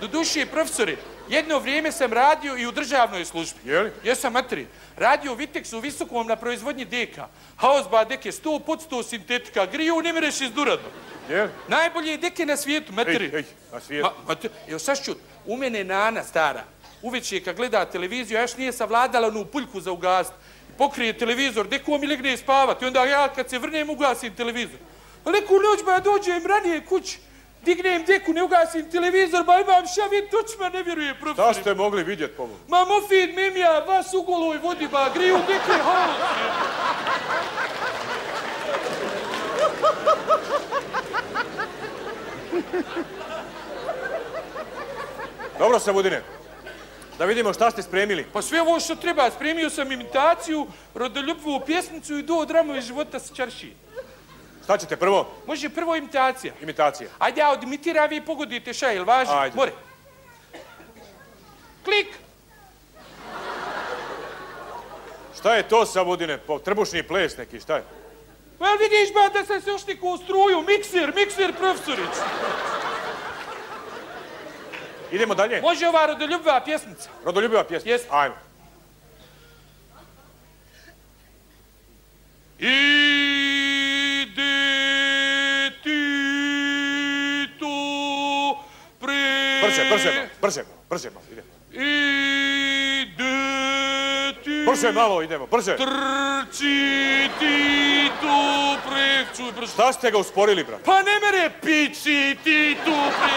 Do duše, profesori, jedno vrijeme sam radio i u državnoj službi. Je li? Jesam materi. Radio u Viteksu, visokom na proizvodnji deka. Haosba deke, sto pod sto sintetika, griju ne mereš izduradno. Je li? Najbolje deke na svijetu, materi. Ej, ej, na svijetu. Ma, ma, te- evo čut, u mene Nana stara, uveče kad gleda televiziju, ja još nije savladala onu puljku za ugast. Pokrije televizor, deko mi legne spavat i onda ja kad se vrnem ugasim televizor. A neku noć ba ja dođem ranije kući, dignem deku, ne ugasim televizor, ba imam šta vid, točma ne vjeruje, Šta profesor. ste mogli vidjeti, pobogu? Ma mofin, memija, vas u goloj vodi, ba griju deke, haos. Dobro, Savudine. Da vidimo šta ste spremili. Pa sve ovo što treba, spremio sam imitaciju, rodoljubivu pjesnicu i duo dramu iz života s čaršije. Šta ćete prvo? Može prvo imitacija. Imitacija. Ajde, ja odimitiram, vi pogodite šta, jel važi? Ajde. More. Klik. Šta je to, Savudine? Po trbušni ples neki, šta je? Pa vidiš ba da sam se oštikao u struju, mikser, mikser, profesorić. Idemo dalje. Može ova rodoljubiva pjesnica. Rodoljubiva pjesma. Jest. Ajmo. Ide ti tu pre... Brže, brže brže brže malo, idemo. Ide. Brže malo idemo, brže. Trči ti tu pre... Čuj, brže. Šta ste ga usporili, brat? Pa ne mere pići ti tu pre...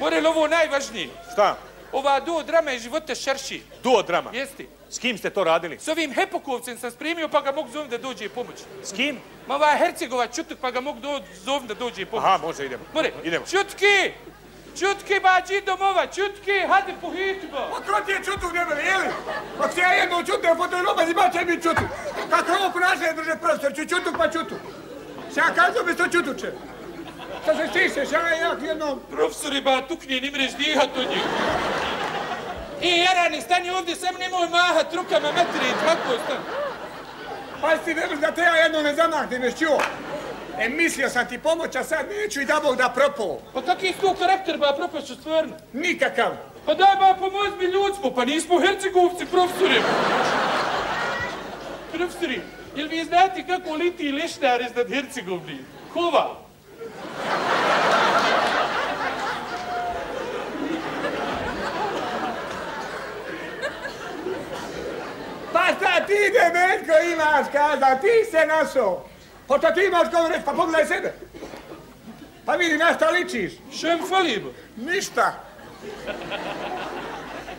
More li ovo najvažnije? Šta? Ova duo drama iz života šarši. Duo drama. Jesti. S kim ste to radili? S ovim Hepokovcem sam spremio pa ga mogu zovem da dođe pomoć. S kim? Ma ova Hercegova čutuk pa ga mogu zovem da dođe pomoć. Aha, može, idemo. More, Idemo. čutki! Čutki, bađi domova, čutki, hajde po hitbu. Pa ko ti je čutu u nebeli, jeli? Pa ti ja jedno čutu, a fotoroba ima će mi čutu. Kako ovo ponašanje drže prostor, ću čutu pa čutu. Šta kažu mi to čutuče? Šta se stišeš, ja jak jednom... Profesori, ba, tukni, ne mreš dihat od njih. I, Jarane, stani ovdje, sam nemoj mahat rukama materi, tako stani. Pa ti ne da te ja jednom ne zamahnem, ješ čuo? E, mislio sam ti pomoć, a sad neću i da Bog da propao. Pa kaki je to karakter, ba, propašću stvarno? Nikakav. Pa daj, ba, pomoz mi ljud smo, pa nismo hercegovci, profesori. Profesori, jel vi znate kako liti lešnar iznad Hercegovni? Kova. Pa šta ti, Demetko, imaš kaza, ti se naso. Pa šta ti imaš kao reći, pa pogledaj sebe. Pa vidi na šta ličiš. Šem fali, ba. Ništa.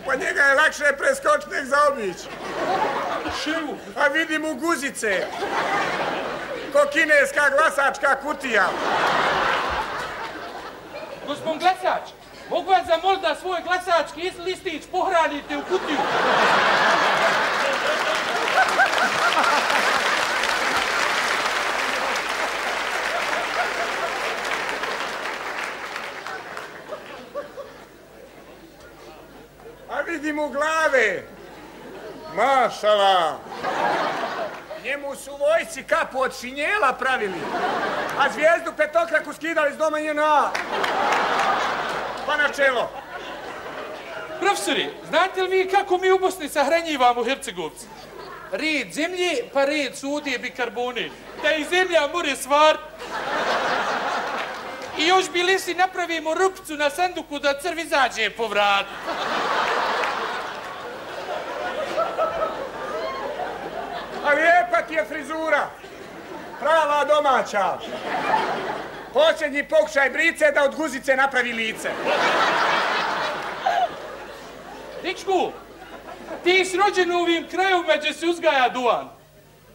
Pa njega je lakše preskoč nek zaobić. Ševu. A vidi mu guzice. Ko kineska glasačka kutija. Gospod glasač, mogu vas zamoliti da svoj glasački listić pohranite u kutiju? A vidi mu glave. Mašala. Njemu su u vojsci kapu od šinjela pravili, a zvijezdu petokraku skidali s doma JNA. Pa na čelo. Profesori, znate li vi kako mi u Bosni sahranjivamo Hercegovci? Red zemlje, pa red sudije bikarbone. Da i zemlja more svar. I još bi lisi napravimo rupcu na sanduku da crv izađe po vratu. A lijepa ti je frizura. Prava domaća. Posljednji pokušaj brice da od guzice napravi lice. Dičku, ti si rođen u ovim krajevima gdje se uzgaja duvan.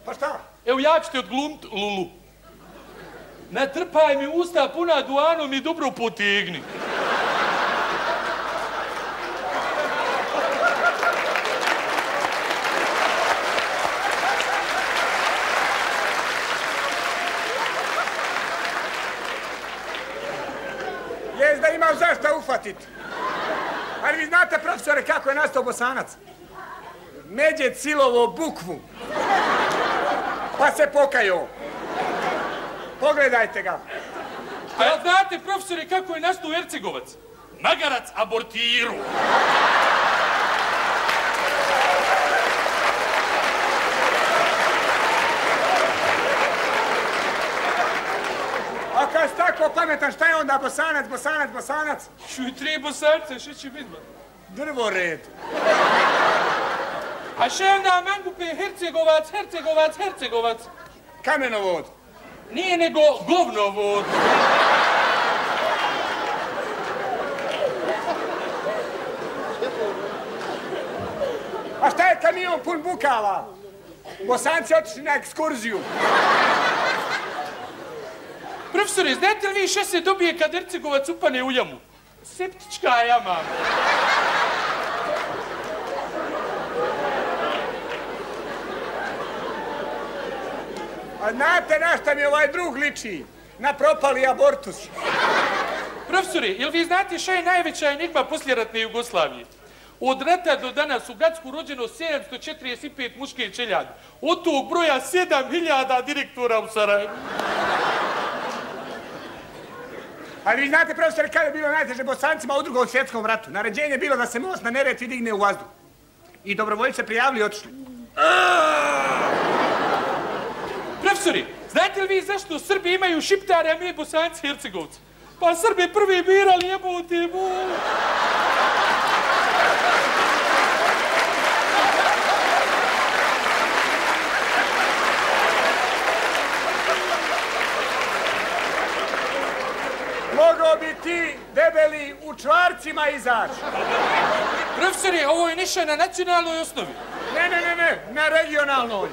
Pa šta? Evo ja ću ti odglumit Lulu. Natrpaj mi usta puna duanom i dobro potegni. Jes da imam ufatit. Ali vi znate, profesore, kako je nastao bosanac? Međe cilovo bukvu. Pa se pokajao. Pogledajte ga. A znate, profesori, kako je nastao Hercegovac? Magarac abortiru. A kad si tako pametan, šta je onda bosanac, bosanac, bosanac? Čuj, tri bosanca, šta će biti? ba? Drvored. A še onda mangupe Hercegovac, Hercegovac, Hercegovac? Kamenovod. Nije nego govnovod. A šta je kamion pun bukala? Bosanci otišli na ekskurziju. Profesori, znate li vi šta se dobije kad Hercegovac upane u jamu? Septička jama. A znate na šta mi ovaj drug liči? Na propali abortus. Profesori, jel vi znate šta je najveća enigma posljeratne Jugoslavije? Od rata do danas u Gacku rođeno 745 muške čeljade. Od tog broja 7000 direktora u Sarajevu. Ali vi znate, profesore, kada je bilo najteže bosancima u drugom svjetskom ratu? Naređenje je bilo da se most na Neretvi digne u vazduh. I dobrovoljci prijavili i otišli. Profesori, znate li vi zašto Srbi imaju šiptare, a mi bosanci hercegovci? Pa Srbi prvi birali jebote mu. Mogao bi ti, debeli, u čvarcima izaći. Profesori, ovo je niša na nacionalnoj osnovi. Ne, ne, ne, ne, na regionalnoj.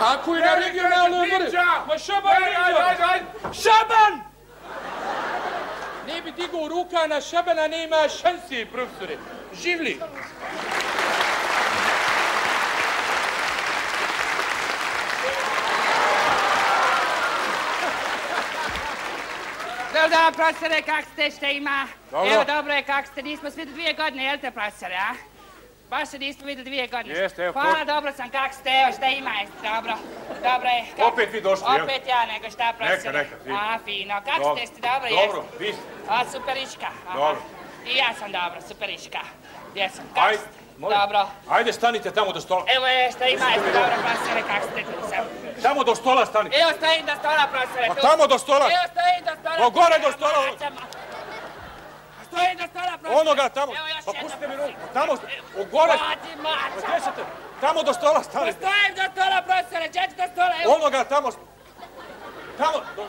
Ako je na regionalnoj! Ma šaban ajde. Šaban! Ne bi digao ruka na šabana, nema šanse, profesore. Živli. Dobro, dobro, profesore, kak ste, šta ima? Dobro. Evo, dobro je, kak ste, nismo svi dvije godine, jel te, profesore, a? Baš se nismo vidjeli dvije godine. Jeste, evo, Hvala, dobro sam, kak ste, evo, šta ima, jeste, dobro. Dobro je. kak- Opet vi došli, jel? Opet ja, nego šta, profesore? neka, fino. A, fino, kak Dobro. ste, ste, dobro, Dobro, jeste? vi ste. A, superiška. aha. Dobro. I ja sam dobro, superiška. Jesam, kak Ajde, ste? Molim. Dobro. Ajde, stanite tamo do stola. Evo je, šta ima, jeste, dobro, profesore, kak ste tu sam? Tamo do stola stanite. Evo, stojim do stola, profesore, Pa tamo do stola. Evo, stojim do stola. Pa gore do stola. mačama. Stojim do stola, profesore. Onoga tamo. Evo još Pa pustite mi ruku. Tamo, u gore. Vadi mača. Gdje ćete? Tamo do stola Pa stanite. stojim do stola, profesore, čeći do stola, evo. Onoga tamo. Tamo. Do,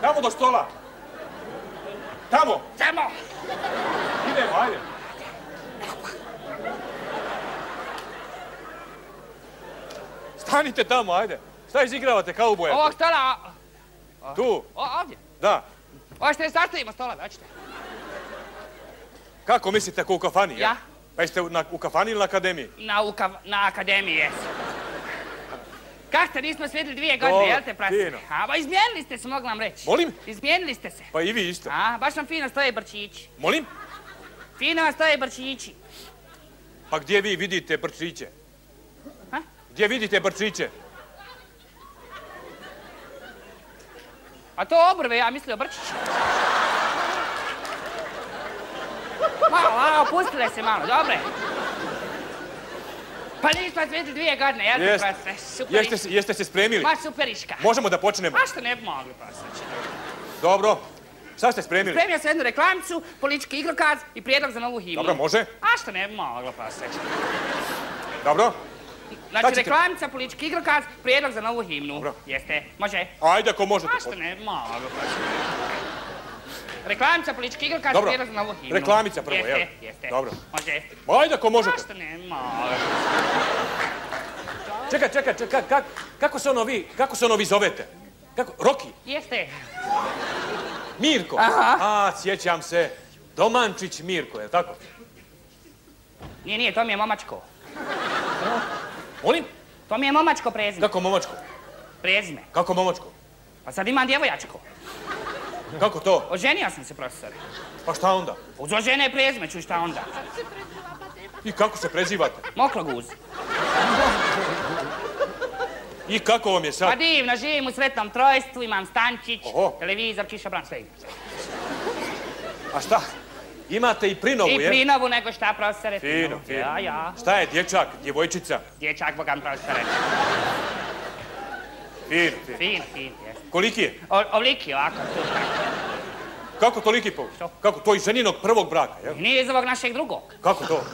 tamo do stola. Tamo. Samo. Idemo, ajde. Stanite tamo, ajde. Šta izigravate kauboja? Ovog stola, Tu, o, ovdje. da. Hoćete sastavimo stola, hoćete? Kako mislite, ako u kafani? jel? Ja. Pa jeste u- na, u kafani ili na akademiji? Na, ukav, na akademiji, jes. Kak ste, nismo se vidjeli dvije godine, jel te, profesore? fino. A, ba, izmijenili ste se, mogu vam reći. Molim? Izmijenili ste se. Pa i vi isto. A, baš vam fino stoje brčići. Molim? Fino vam stoje brčići. Pa gdje vi vidite brčiće? Ha? Gdje vidite brčiće? A to obrve, ja mislio Brčić. Malo, malo, opustile se malo, dobre. Pa nismo vas vidjeli dvije godine, jel Jeste. te profesore? Super Jeste, se- jeste se spremili? Ma superiška. Možemo da počnemo. A što ne bi mogli, profesore? Dobro. Šta ste spremili? Spremio sam jednu reklamicu, politički igrokaz i prijedlog za novu himnu. Dobro, može. A što ne bi moglo, profesore? Dobro. Znači, reklamica, politički igrokaz, prijedlog za novu himnu. Dobro. Jeste, može. Ajde ako možete. A što ne moglo, profesore? Reklamica, politički igrokaz, prijedlog za novu himnu. Reklamica prvo, jeste, jel? Jeste, Dobro. Može. Ajde ako A možete. što ne bi moglo? Čekaj, čekaj, čekaj, kak- kako se ono vi, kako se ono vi zovete? Kako, Roki? Jeste. Mirko? Aha. A, sjećam se. Domančić Mirko, je li tako? Nije, nije, to mi je momačko. Molim? To mi je momačko prezime. Kako momačko? Prezime. Kako momačko? Pa sad imam djevojačko. Kako to? Oženio sam se, profesore. Pa šta onda? Uz ožene prezime, čuj šta onda. I kako se prezivate? Mokroguz. I kako vam je Pa sad? divno, živim u sretnom trojstvu, imam stančić, Oho. televizor, kišobran, sve imam. A šta? Imate i prinovu, I je? prinovu nego šta, profesore? Fino, fino. Ja, ja. Šta je dječak, djevojčica? Dječak, bogam, profesore. Fino, fino. Fin, fin, jes. Koliki je? O- Ovliki ovako, tu. Kako toliki po? Što? Kako? To iz ženinog prvog braka, jel? Nije iz ovog našeg drugog. Kako to?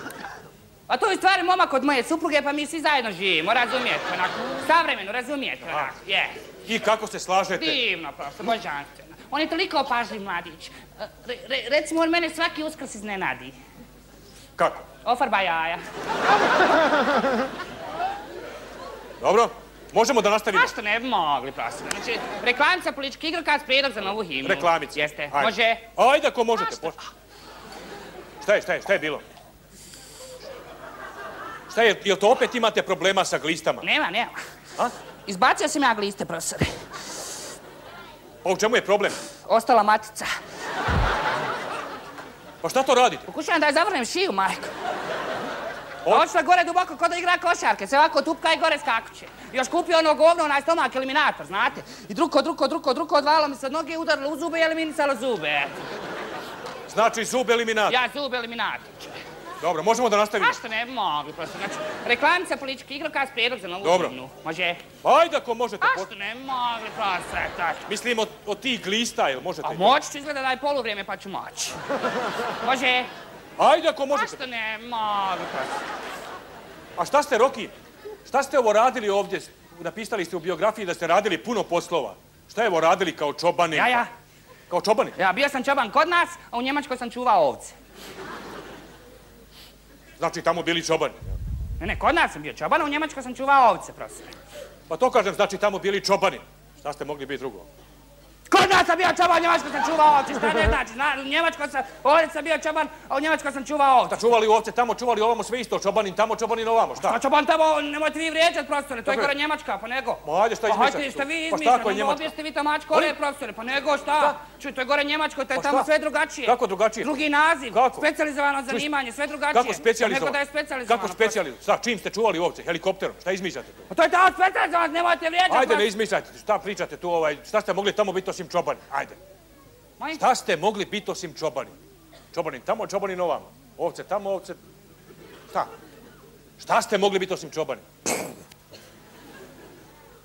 A to je u stvari momak od moje supruge, pa mi svi zajedno živimo, razumijete, onako, savremeno, razumijete, onako, je. I kako se slažete? Divno, prosto, božanstveno. On je toliko opažljiv mladić. E, Re, re- recimo, on mene svaki uskrs iznenadi. Kako? Ofarba jaja. Dobro? Možemo da nastavimo? A što ne bi mogli, prosto. Znači, reklamica, politički igrokaz, prijedlog za novu himnu. Reklamica. Jeste, Ajde. može. Ajde ako možete. Šta je, šta je, šta je bilo? Šta je, jel to opet imate problema sa glistama? Nema, nema. A? Izbacio sam ja gliste, profesore. Pa u čemu je problem? Ostala matica. Pa šta to radite? Pokušavam da je zavrnem šiju, majko. O- A otišla gore duboko kod igra košarke, se ovako tupka i gore skakuće. Još kupio ono govno, onaj stomak eliminator, znate? I druko, druko, druko, druko, odvalilo mi se od noge, udarilo u zube i eliminisalo zube. Znači zub eliminator. Ja zub eliminator. Dobro, možemo da nastavimo. A što ne mogli, prosto. Znači, reklamica, politički igrokaz, prijedlog za novu Dobro. himnu. Može. Ajde ako možete. A što ne mogli, prosto, eto. Mislim od, od tih glista, jel možete? A moći ću izgleda da je poluvrijeme pa ću moći. Može. Ajde ako A možete. što ne mogli, prosto. A šta ste, Roki? Šta ste ovo radili ovdje? Napisali ste u biografiji da ste radili puno poslova. Šta je ovo radili kao čobani? Ja, ja. Kao čobani? Ja, bio sam čoban kod nas, a u Njemačkoj sam čuvao ovce. Znači tamo bili čobani. Ne, ne, kod nas sam bio čoban, u Njemačkoj sam čuvao ovce, prosto. Pa to kažem, znači tamo bili čobani. Šta ste mogli biti drugo? Kod nas sam bio čoban, u Njemačkoj sam čuvao ovce, šta ne znači? Zna, u Njemačkoj sam, ovdje sam bio čoban, a u Njemačkoj sam čuvao ovce. Da čuvali ovce tamo, čuvali ovamo sve isto, čobanin tamo, čobanin ovamo, šta? Pa čoban tamo, nemojte vi vrijeđat, profesore, to je gore Njemačka, pa nego. Ma ajde, šta Pa izmišljate hajde, tu? šta vi Pa šta izmišljate, je no, objeste vi tamačko Ali- ove, profesore, pa nego šta? Čuj, to je gore Njemačko, to je Pa tamo šta? sve drugačije. Kako drugačije? Drugi naziv, specijalizovano zanimanje, sve drugačije. Kako Pa specijalizovano? Nego da je specijalizovano. Kako specijalizovano? Šta, čim ste čuvali ovce? Helikopterom? Šta izmišljate tu? Pa to je tamo specijalizovano, nemojte vrijeđat. Ajde, ne izmišljajte. Šta pričate tu, ovaj, šta ste mogli tamo biti osim čobani? Ajde. Šta ste mogli biti osim čobani? Čobanin tamo, čobanin ovamo. Ovce tamo, ovce... Šta? Šta ste mogli biti osim čobani?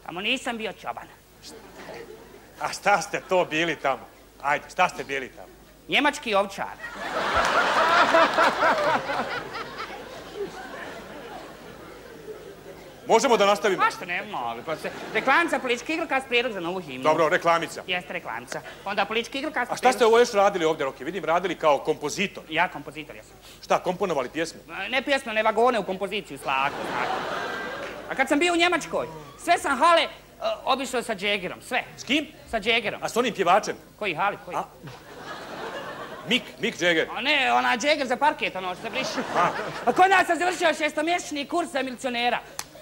Tamo nisam bio čoban. A šta ste to bili tamo? Ajde, šta ste bili tamo? Njemački ovčar. Možemo da nastavimo? Pa što ne pa se... Reklamica, politički igrokaz, prijedlog za novu himnu. Dobro, reklamica. Jeste reklamica. Onda politički igrokaz... A šta ste ovo još radili ovdje, Roki? Vidim, radili kao kompozitor. Ja kompozitor jesam. Šta, komponovali pjesme? Ne pjesme, ne vagone u kompoziciju, slako, znate. A kad sam bio u Njemačkoj, sve sam hale e, obišao sa Džegerom, sve. S kim? Sa Džegerom. A s onim pjevačem? Koji hali, koji? A? Mik, Mik Jagger. A ne, ona Džeger za parket, ono što se briše. A, A kod nas sam završio šestomjesečni kurs za milicionera.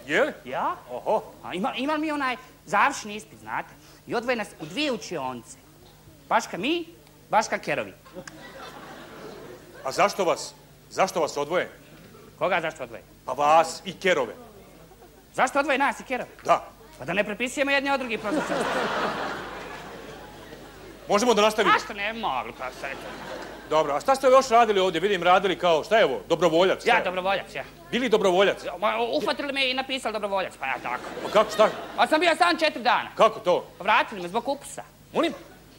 Je li? Ja? Oho, A ima, imali mi onaj završni ispit, znate. I odvoje nas u dvije učionice. Baška mi, Baška Kerovi. a zašto vas, zašto vas odvoje? Koga zašto odvoje? Pa vas i kerove. Zašto odvoje nas i kerove? Da. Pa da ne prepisujemo jedni od drugih profesor. Možemo da nastavimo? A što ne mogli, profesore? Dobro, a šta ste još radili ovdje? Vidim, radili kao, šta je ovo? Dobrovoljac? Ja, dobrovoljac, ja. Bili dobrovoljac? Ma, Ufatili me i napisali dobrovoljac, pa ja tako. Pa kako, šta? A sam bio sam četiri dana. Kako to? Vratili me zbog kupusa. Molim?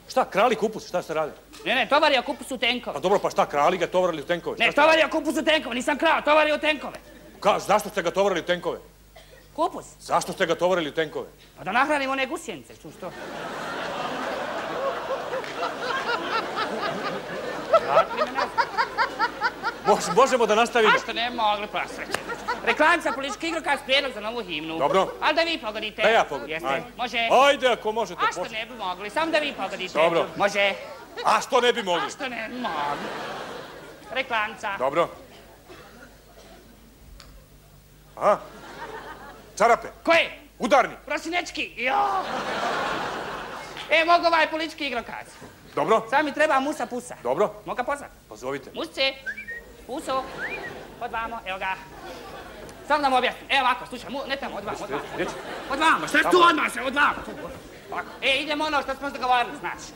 Šta, krali kupus? Šta ste radili? Ne, ne, tovario kupus u tenkove. Pa dobro, pa šta, krali ga, tovarili u tenkove? Šta Ne, tovario kupus u tenkove, nisam krao, tovario u tenkove. Ka, zašto ste ga tovarili u tenkove? Kupus? Zašto ste ga tovarili u tenkove? Pa da nahranimo one gusjenice, ču što? Vratili me nazad. Možemo da nastavimo? A što ne mogli pasreći? Reklamca politički igrokaz prijedlog za novu himnu. Dobro. Ali da vi pogodite. Da ja pogodim. Jeste, Ajde. može. Ajde, ako možete. A što ne bi mogli, samo da vi pogodite. Dobro. Može. A što ne bi mogli? A što ne bi mogli? Reklamca. Dobro. Aha. Čarape. Koje? Udarni. Prosinečki. Jo. E, mogu ovaj politički igrokaz. Dobro. Sad mi treba musa pusa. Dobro. Mogu ga pozvat? Pozovite. Musce. Puso. Odvamo, evo ga. Samo da mu objasnim. Evo ovako, slušaj, mu, ne tamo, odvamo, odvamo. Gdje će? Odvamo, šta tu odmah se. Tu. Ovako. E, idemo ono što smo dogovorili, znači.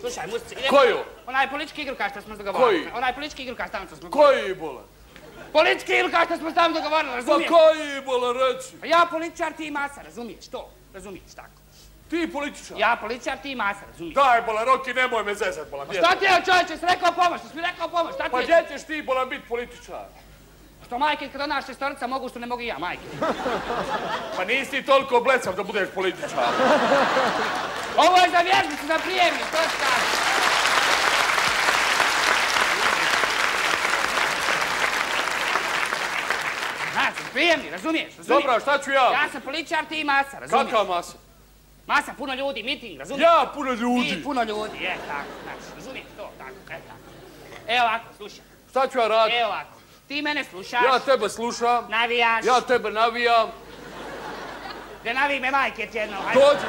Slušaj, Musce, idemo... Koju? Onaj politički igrokaz što smo dogovorili. Koji? Onaj politički igrokaz tamo što smo... Koji bola? Politički igrokaz što smo tamo dogovorili, Pa razumiješ? koji bola reci? Pa ja političar, ti masa, razumiješ to? Razumiješ tako? Ti političar. Ja političar, ti masa, razumiješ? Daj bola, Roki, nemoj me zezat bola. gdje- Šta ti je čovječe, si rekao pomoć, si mi rekao pomoć, šta ti Pa je? gdje ćeš ti bola biti političar? Što majke kad ona šestorica mogu, što ne mogu i ja, majke. Pa nisi ti toliko blecav da budeš političar. Ovo je za vježbicu, za prijemni, to ti kažem. Znači, prijemni, razumiješ? razumiješ? Dobro, šta ću ja? Ja sam političar, ti masa, razumiješ? Kakav masa? Masa, puno ljudi, miting, razumiješ? Ja puno Ti ljudi. puno ljudi, je, tako, znači, razumiješ to, tako, e, tako. Evo ovako, slušaj, Šta ću ja raditi? evo ovako. Ti mene slušaš, Ja tebe slušam. navijaš, Ja tebe navijam. da navi me majke ti jedno, ajde. Dođi.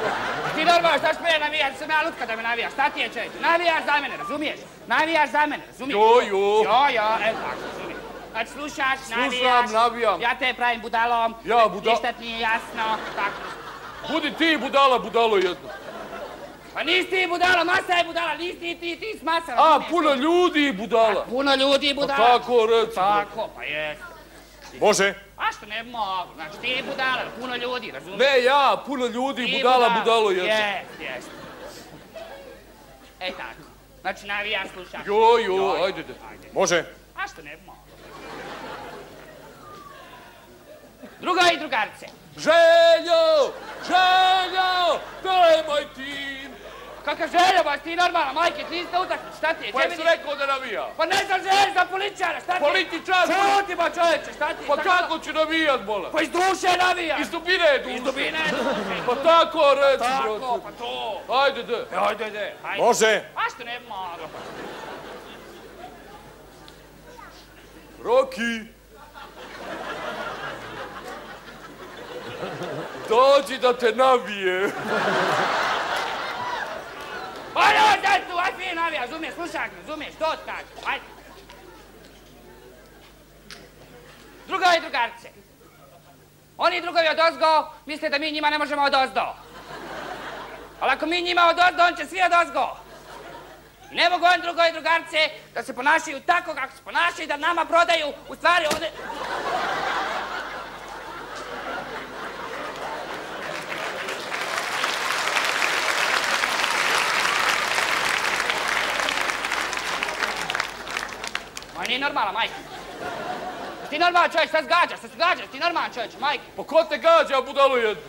Ti normalno, šta ćeš mene navijaš, sam ja lutka da me navijaš, šta ti je čovječ? Navijaš za mene, razumiješ? Navijaš za mene, razumiješ? Jo, jo. Jo, jo, evo tako, razumiješ. Kad slušaš, navijaš, navijam. ja te pravim budalom, Ja buda- ništa ti nije jasno, tako. Budi ti budala, budalo jedno. Pa nisi ti budala, masa je budala, nisi ti, ti, ti s masa, A, puno ljudi budala. Puno ljudi Pa budala. tako reci. bre. Tako, pa jest. Može. A što ne mogu, znači ti budala, puno ljudi, razumiješ? Ne ja, puno ljudi, Ti budala, budalo jedno. Jest, jest. E tako. Znači navijaš, slušaš. Jo, jo, ajde de. Ajde. Može. A što ne mogu? Druga i drugarice. Željo! Željo! To je moj tim! Kakav želja, baš ti normalna, majke, ti niste utakmice, šta ti je? Pa jesi rekao da navija? Pa ne znam želja za političara, šta ti je? Političar! Čuti ba čovječe, šta ti je? Pa kako će navijat, bola? Pa iz duše navija. Iz dubine duše. Iz dubine. Pa tako reci, Tako, brate. pa to. Ajde de. Ajde, ajde, ajde. Može. A što ne mogu? Roki! Dođi da te navije. Ajde, ajde, tu, ajde, ti navija, razumiješ, slušaj, razumiješ, to ti kažem, ajde. Druga i drugarice. Oni drugovi od ozgo misle da mi njima ne možemo od ozdo. Ali ako mi njima od ozdo, on će svi od ozgo. Ne mogu oni drugovi i drugarice da se ponašaju tako kako se ponašaju, da nama prodaju, u stvari one... Ma nije normalna, majke. Jesi ti normalan čovjek, šta se gađaš, šta se gađaš, ti normalan čovječ, majke. Pa ko te gađa, budalo jedno?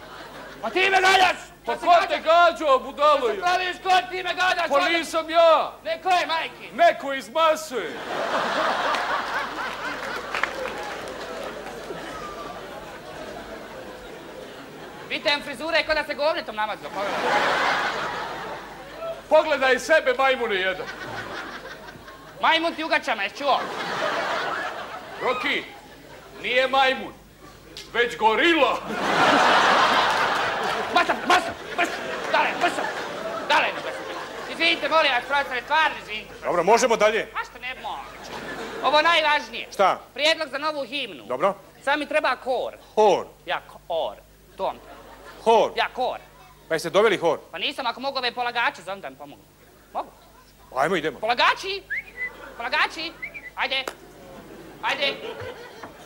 Pa ti me gađaš! Pa ko te gađaš? gađa, budalo Šta jedno? praviš kod ti me gađaš? Pa nisam ja. Ne, ko je, majke? Neko iz mase. Vidite frizure kao da se govnetom namazio. Pogledaj sebe, majmune jedan. Majmun ti ugačama, jesi čuo? Roki, nije majmun, već gorila. Masa, masa, masa, dale, masa, dale. Izvinite, molim vas, profesore, stvarno izvinite. Dobro, možemo dalje. A što ne mogu? Ovo najvažnije. Šta? Prijedlog za novu himnu. Dobro. Sad mi treba kor. Hor. Ja, kor. Tom. Hor. Ja, kor. Pa jeste doveli hor? Pa nisam, ako mogu ove polagače, zovem da mi pomogu. Mogu? Ajmo, idemo. Polagači! Polagači! Ajde! Ajde!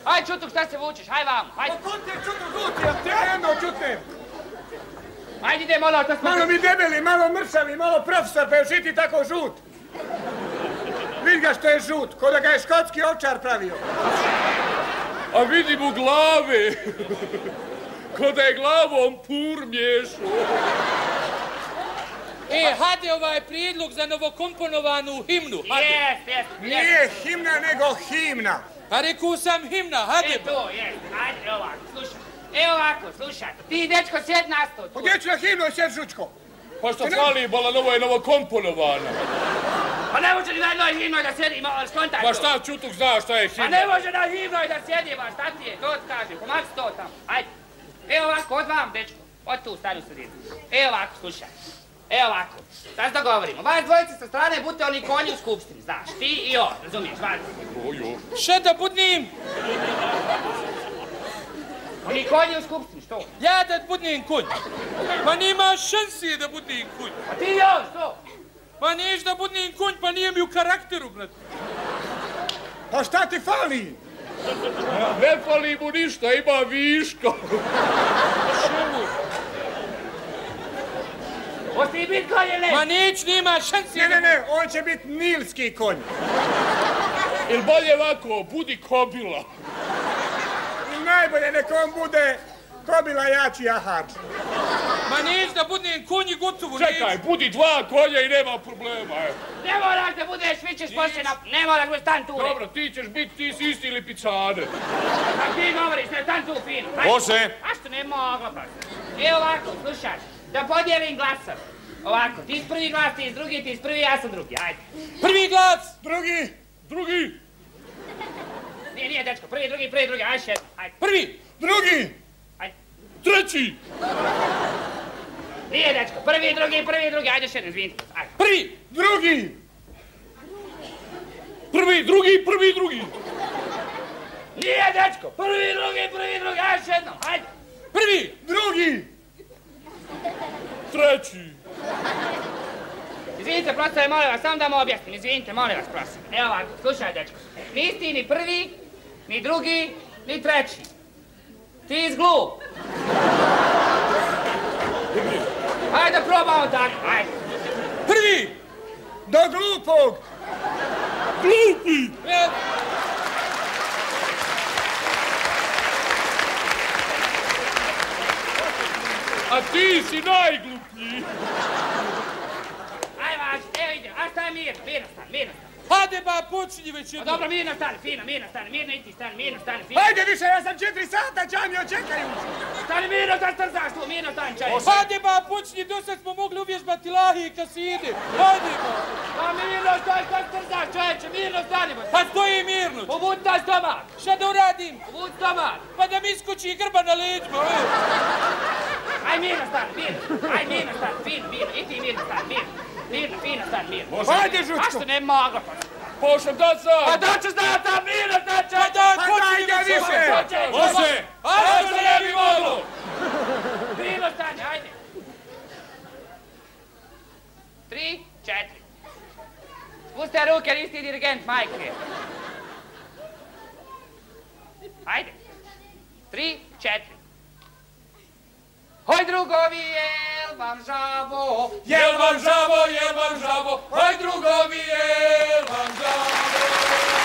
Ajde, čutuk, šta se vučeš? Haj vam, hajde! Ko te čutu žuti, ja te jedno čutim. Ajde, idemo, ono, to smo... Malo mi debeli, malo mršavi, malo profesor, pa još i ti tako žut. Vidi ga što je žut, ko da ga je škotski ovčar pravio. A vidim u glave. Ko da je glavom pur miješao. E, hade ovaj prijedlog za novokomponovanu himnu. Hade. Jes, jes, jes. Nije himna, nego himna. Pa rekao sam himna, hade. E, to, jes. Ajde, ovako, slušaj. Evo ovako, slušaj. Ti, dečko, sjed na sto. tu. Gdje ću na himnu, sjed žučko? Pa što fali, bola, novo je novokomponovana. Pa ne može ni na jednoj himnoj da sjedi, malo skontaj Pa to. šta čutuk zna šta je Pa himna? ne može na himnoj da sjedi, ba, šta ti je, to ti kažem, pomaci to tamo, ajde. Evo ovako, od vam, dečko, od tu, stani u sredinu. Evo ovako, slušaj. Evo ovako, sad se dogovorimo. Vas dvojice sa strane budete oni konji u skupštini, znaš, ti i on, razumiješ, vas. Ojo. Šta da budnim? Oni konji u skupštini, što? Ja da budnim konj. Ma nima šanse da budnim konj. A ti i on, što? Ma niješ da budnim konj, pa nije mi u karakteru, brat. Pa šta ti fali? Ne fali mu ništa, ima viška. Hoće ti bit konj ili Ma neć, nima šanse. Ne, ne, ne, on će biti nilski konj. Ili bolje ovako, budi kobila. I najbolje nek on bude kobila jači jahar. Ma neć da budnim konj i gotovo. Čekaj, neć. budi dva konja i nema problema. evo. Ne moraš da budeš, vi ćeš poslije na... Ne moraš da stan tu. Dobro, ti ćeš biti, ti si isti lipicane. Kako ti govoriš, ne stan tu fino. Može. A što ne mogla pa? Evo ovako, slušaj, da podijelim glasove. Ovako, ti prvi glas, ti drugi, ti prvi, ja sam drugi, ajde. Prvi glas. Drugi, Drugi, Nije, nije, dečko, prvi, drugi, prvi, drugi, ajde šest, ajde, Prvi. drugi, ajde. treći, Nije, dečko, prvi, drugi, prvi, drugi, ajde šest, izvinite, ajde. Prvi. drugi, prvi, drugi, prvi, drugi. Nije, dečko, prvi, drugi, prvi, drugi, ajde još jednom, ajde. Prvi. drugi, Treći. Izvinite, prosto molim vas, samo da mu objasnim, izvinite, molim vas, prosto. Evo ovako, slušaj, dečko, nisi ni prvi, ni drugi, ni treći. Ti izglup. Ajde, probamo tako, ajde. Prvi. do glupog, Glupi. E, A ti si najgluplji. Aj, važi, evo ide, a šta je mirno, mirno stani, mirno Hade ba, počinji već A jednom. dobro, mirno stani, fino, mirno stani, mirno i ti stani, mirno stani, fino. Ajde više, ja sam četiri sata, čamio čekaju. Stani mirno, da strzaš tu, mirno stani, čaj. Hade ba, počinji, do sad smo mogli uvježbati lahi i kaside. Hade ba. Pa mirno stani, da strzaš, čovječe, mirno stani, ba. Pa stoji mirno. Ubudi taj stomak, Šta da uradim? ubudi stomak. Pa da mi iskoči grba na leđima. Aj, mirno stani, mirno, aj, mirno stani, fino, mirno, i ti mirno stani, mirno. Mirno, fino stani, mirno. Ajde, A žučko. što ne mogla, pa. Pošem da sam. Pa da ću znati, a mirno stani, Pa čovječe. da, Pa počinji dajde već više. jednom. Može. Ajde, što ne bi moglo. Mirno stani, ajde. Tri, četiri. Spuste ruke, nisi dirigent, majke. Ajde. Tri, četiri. Hoj drugovi, jel vam žavo? Jel vam žavo, jel vam žavo, oj drugovi, jel vam žavo.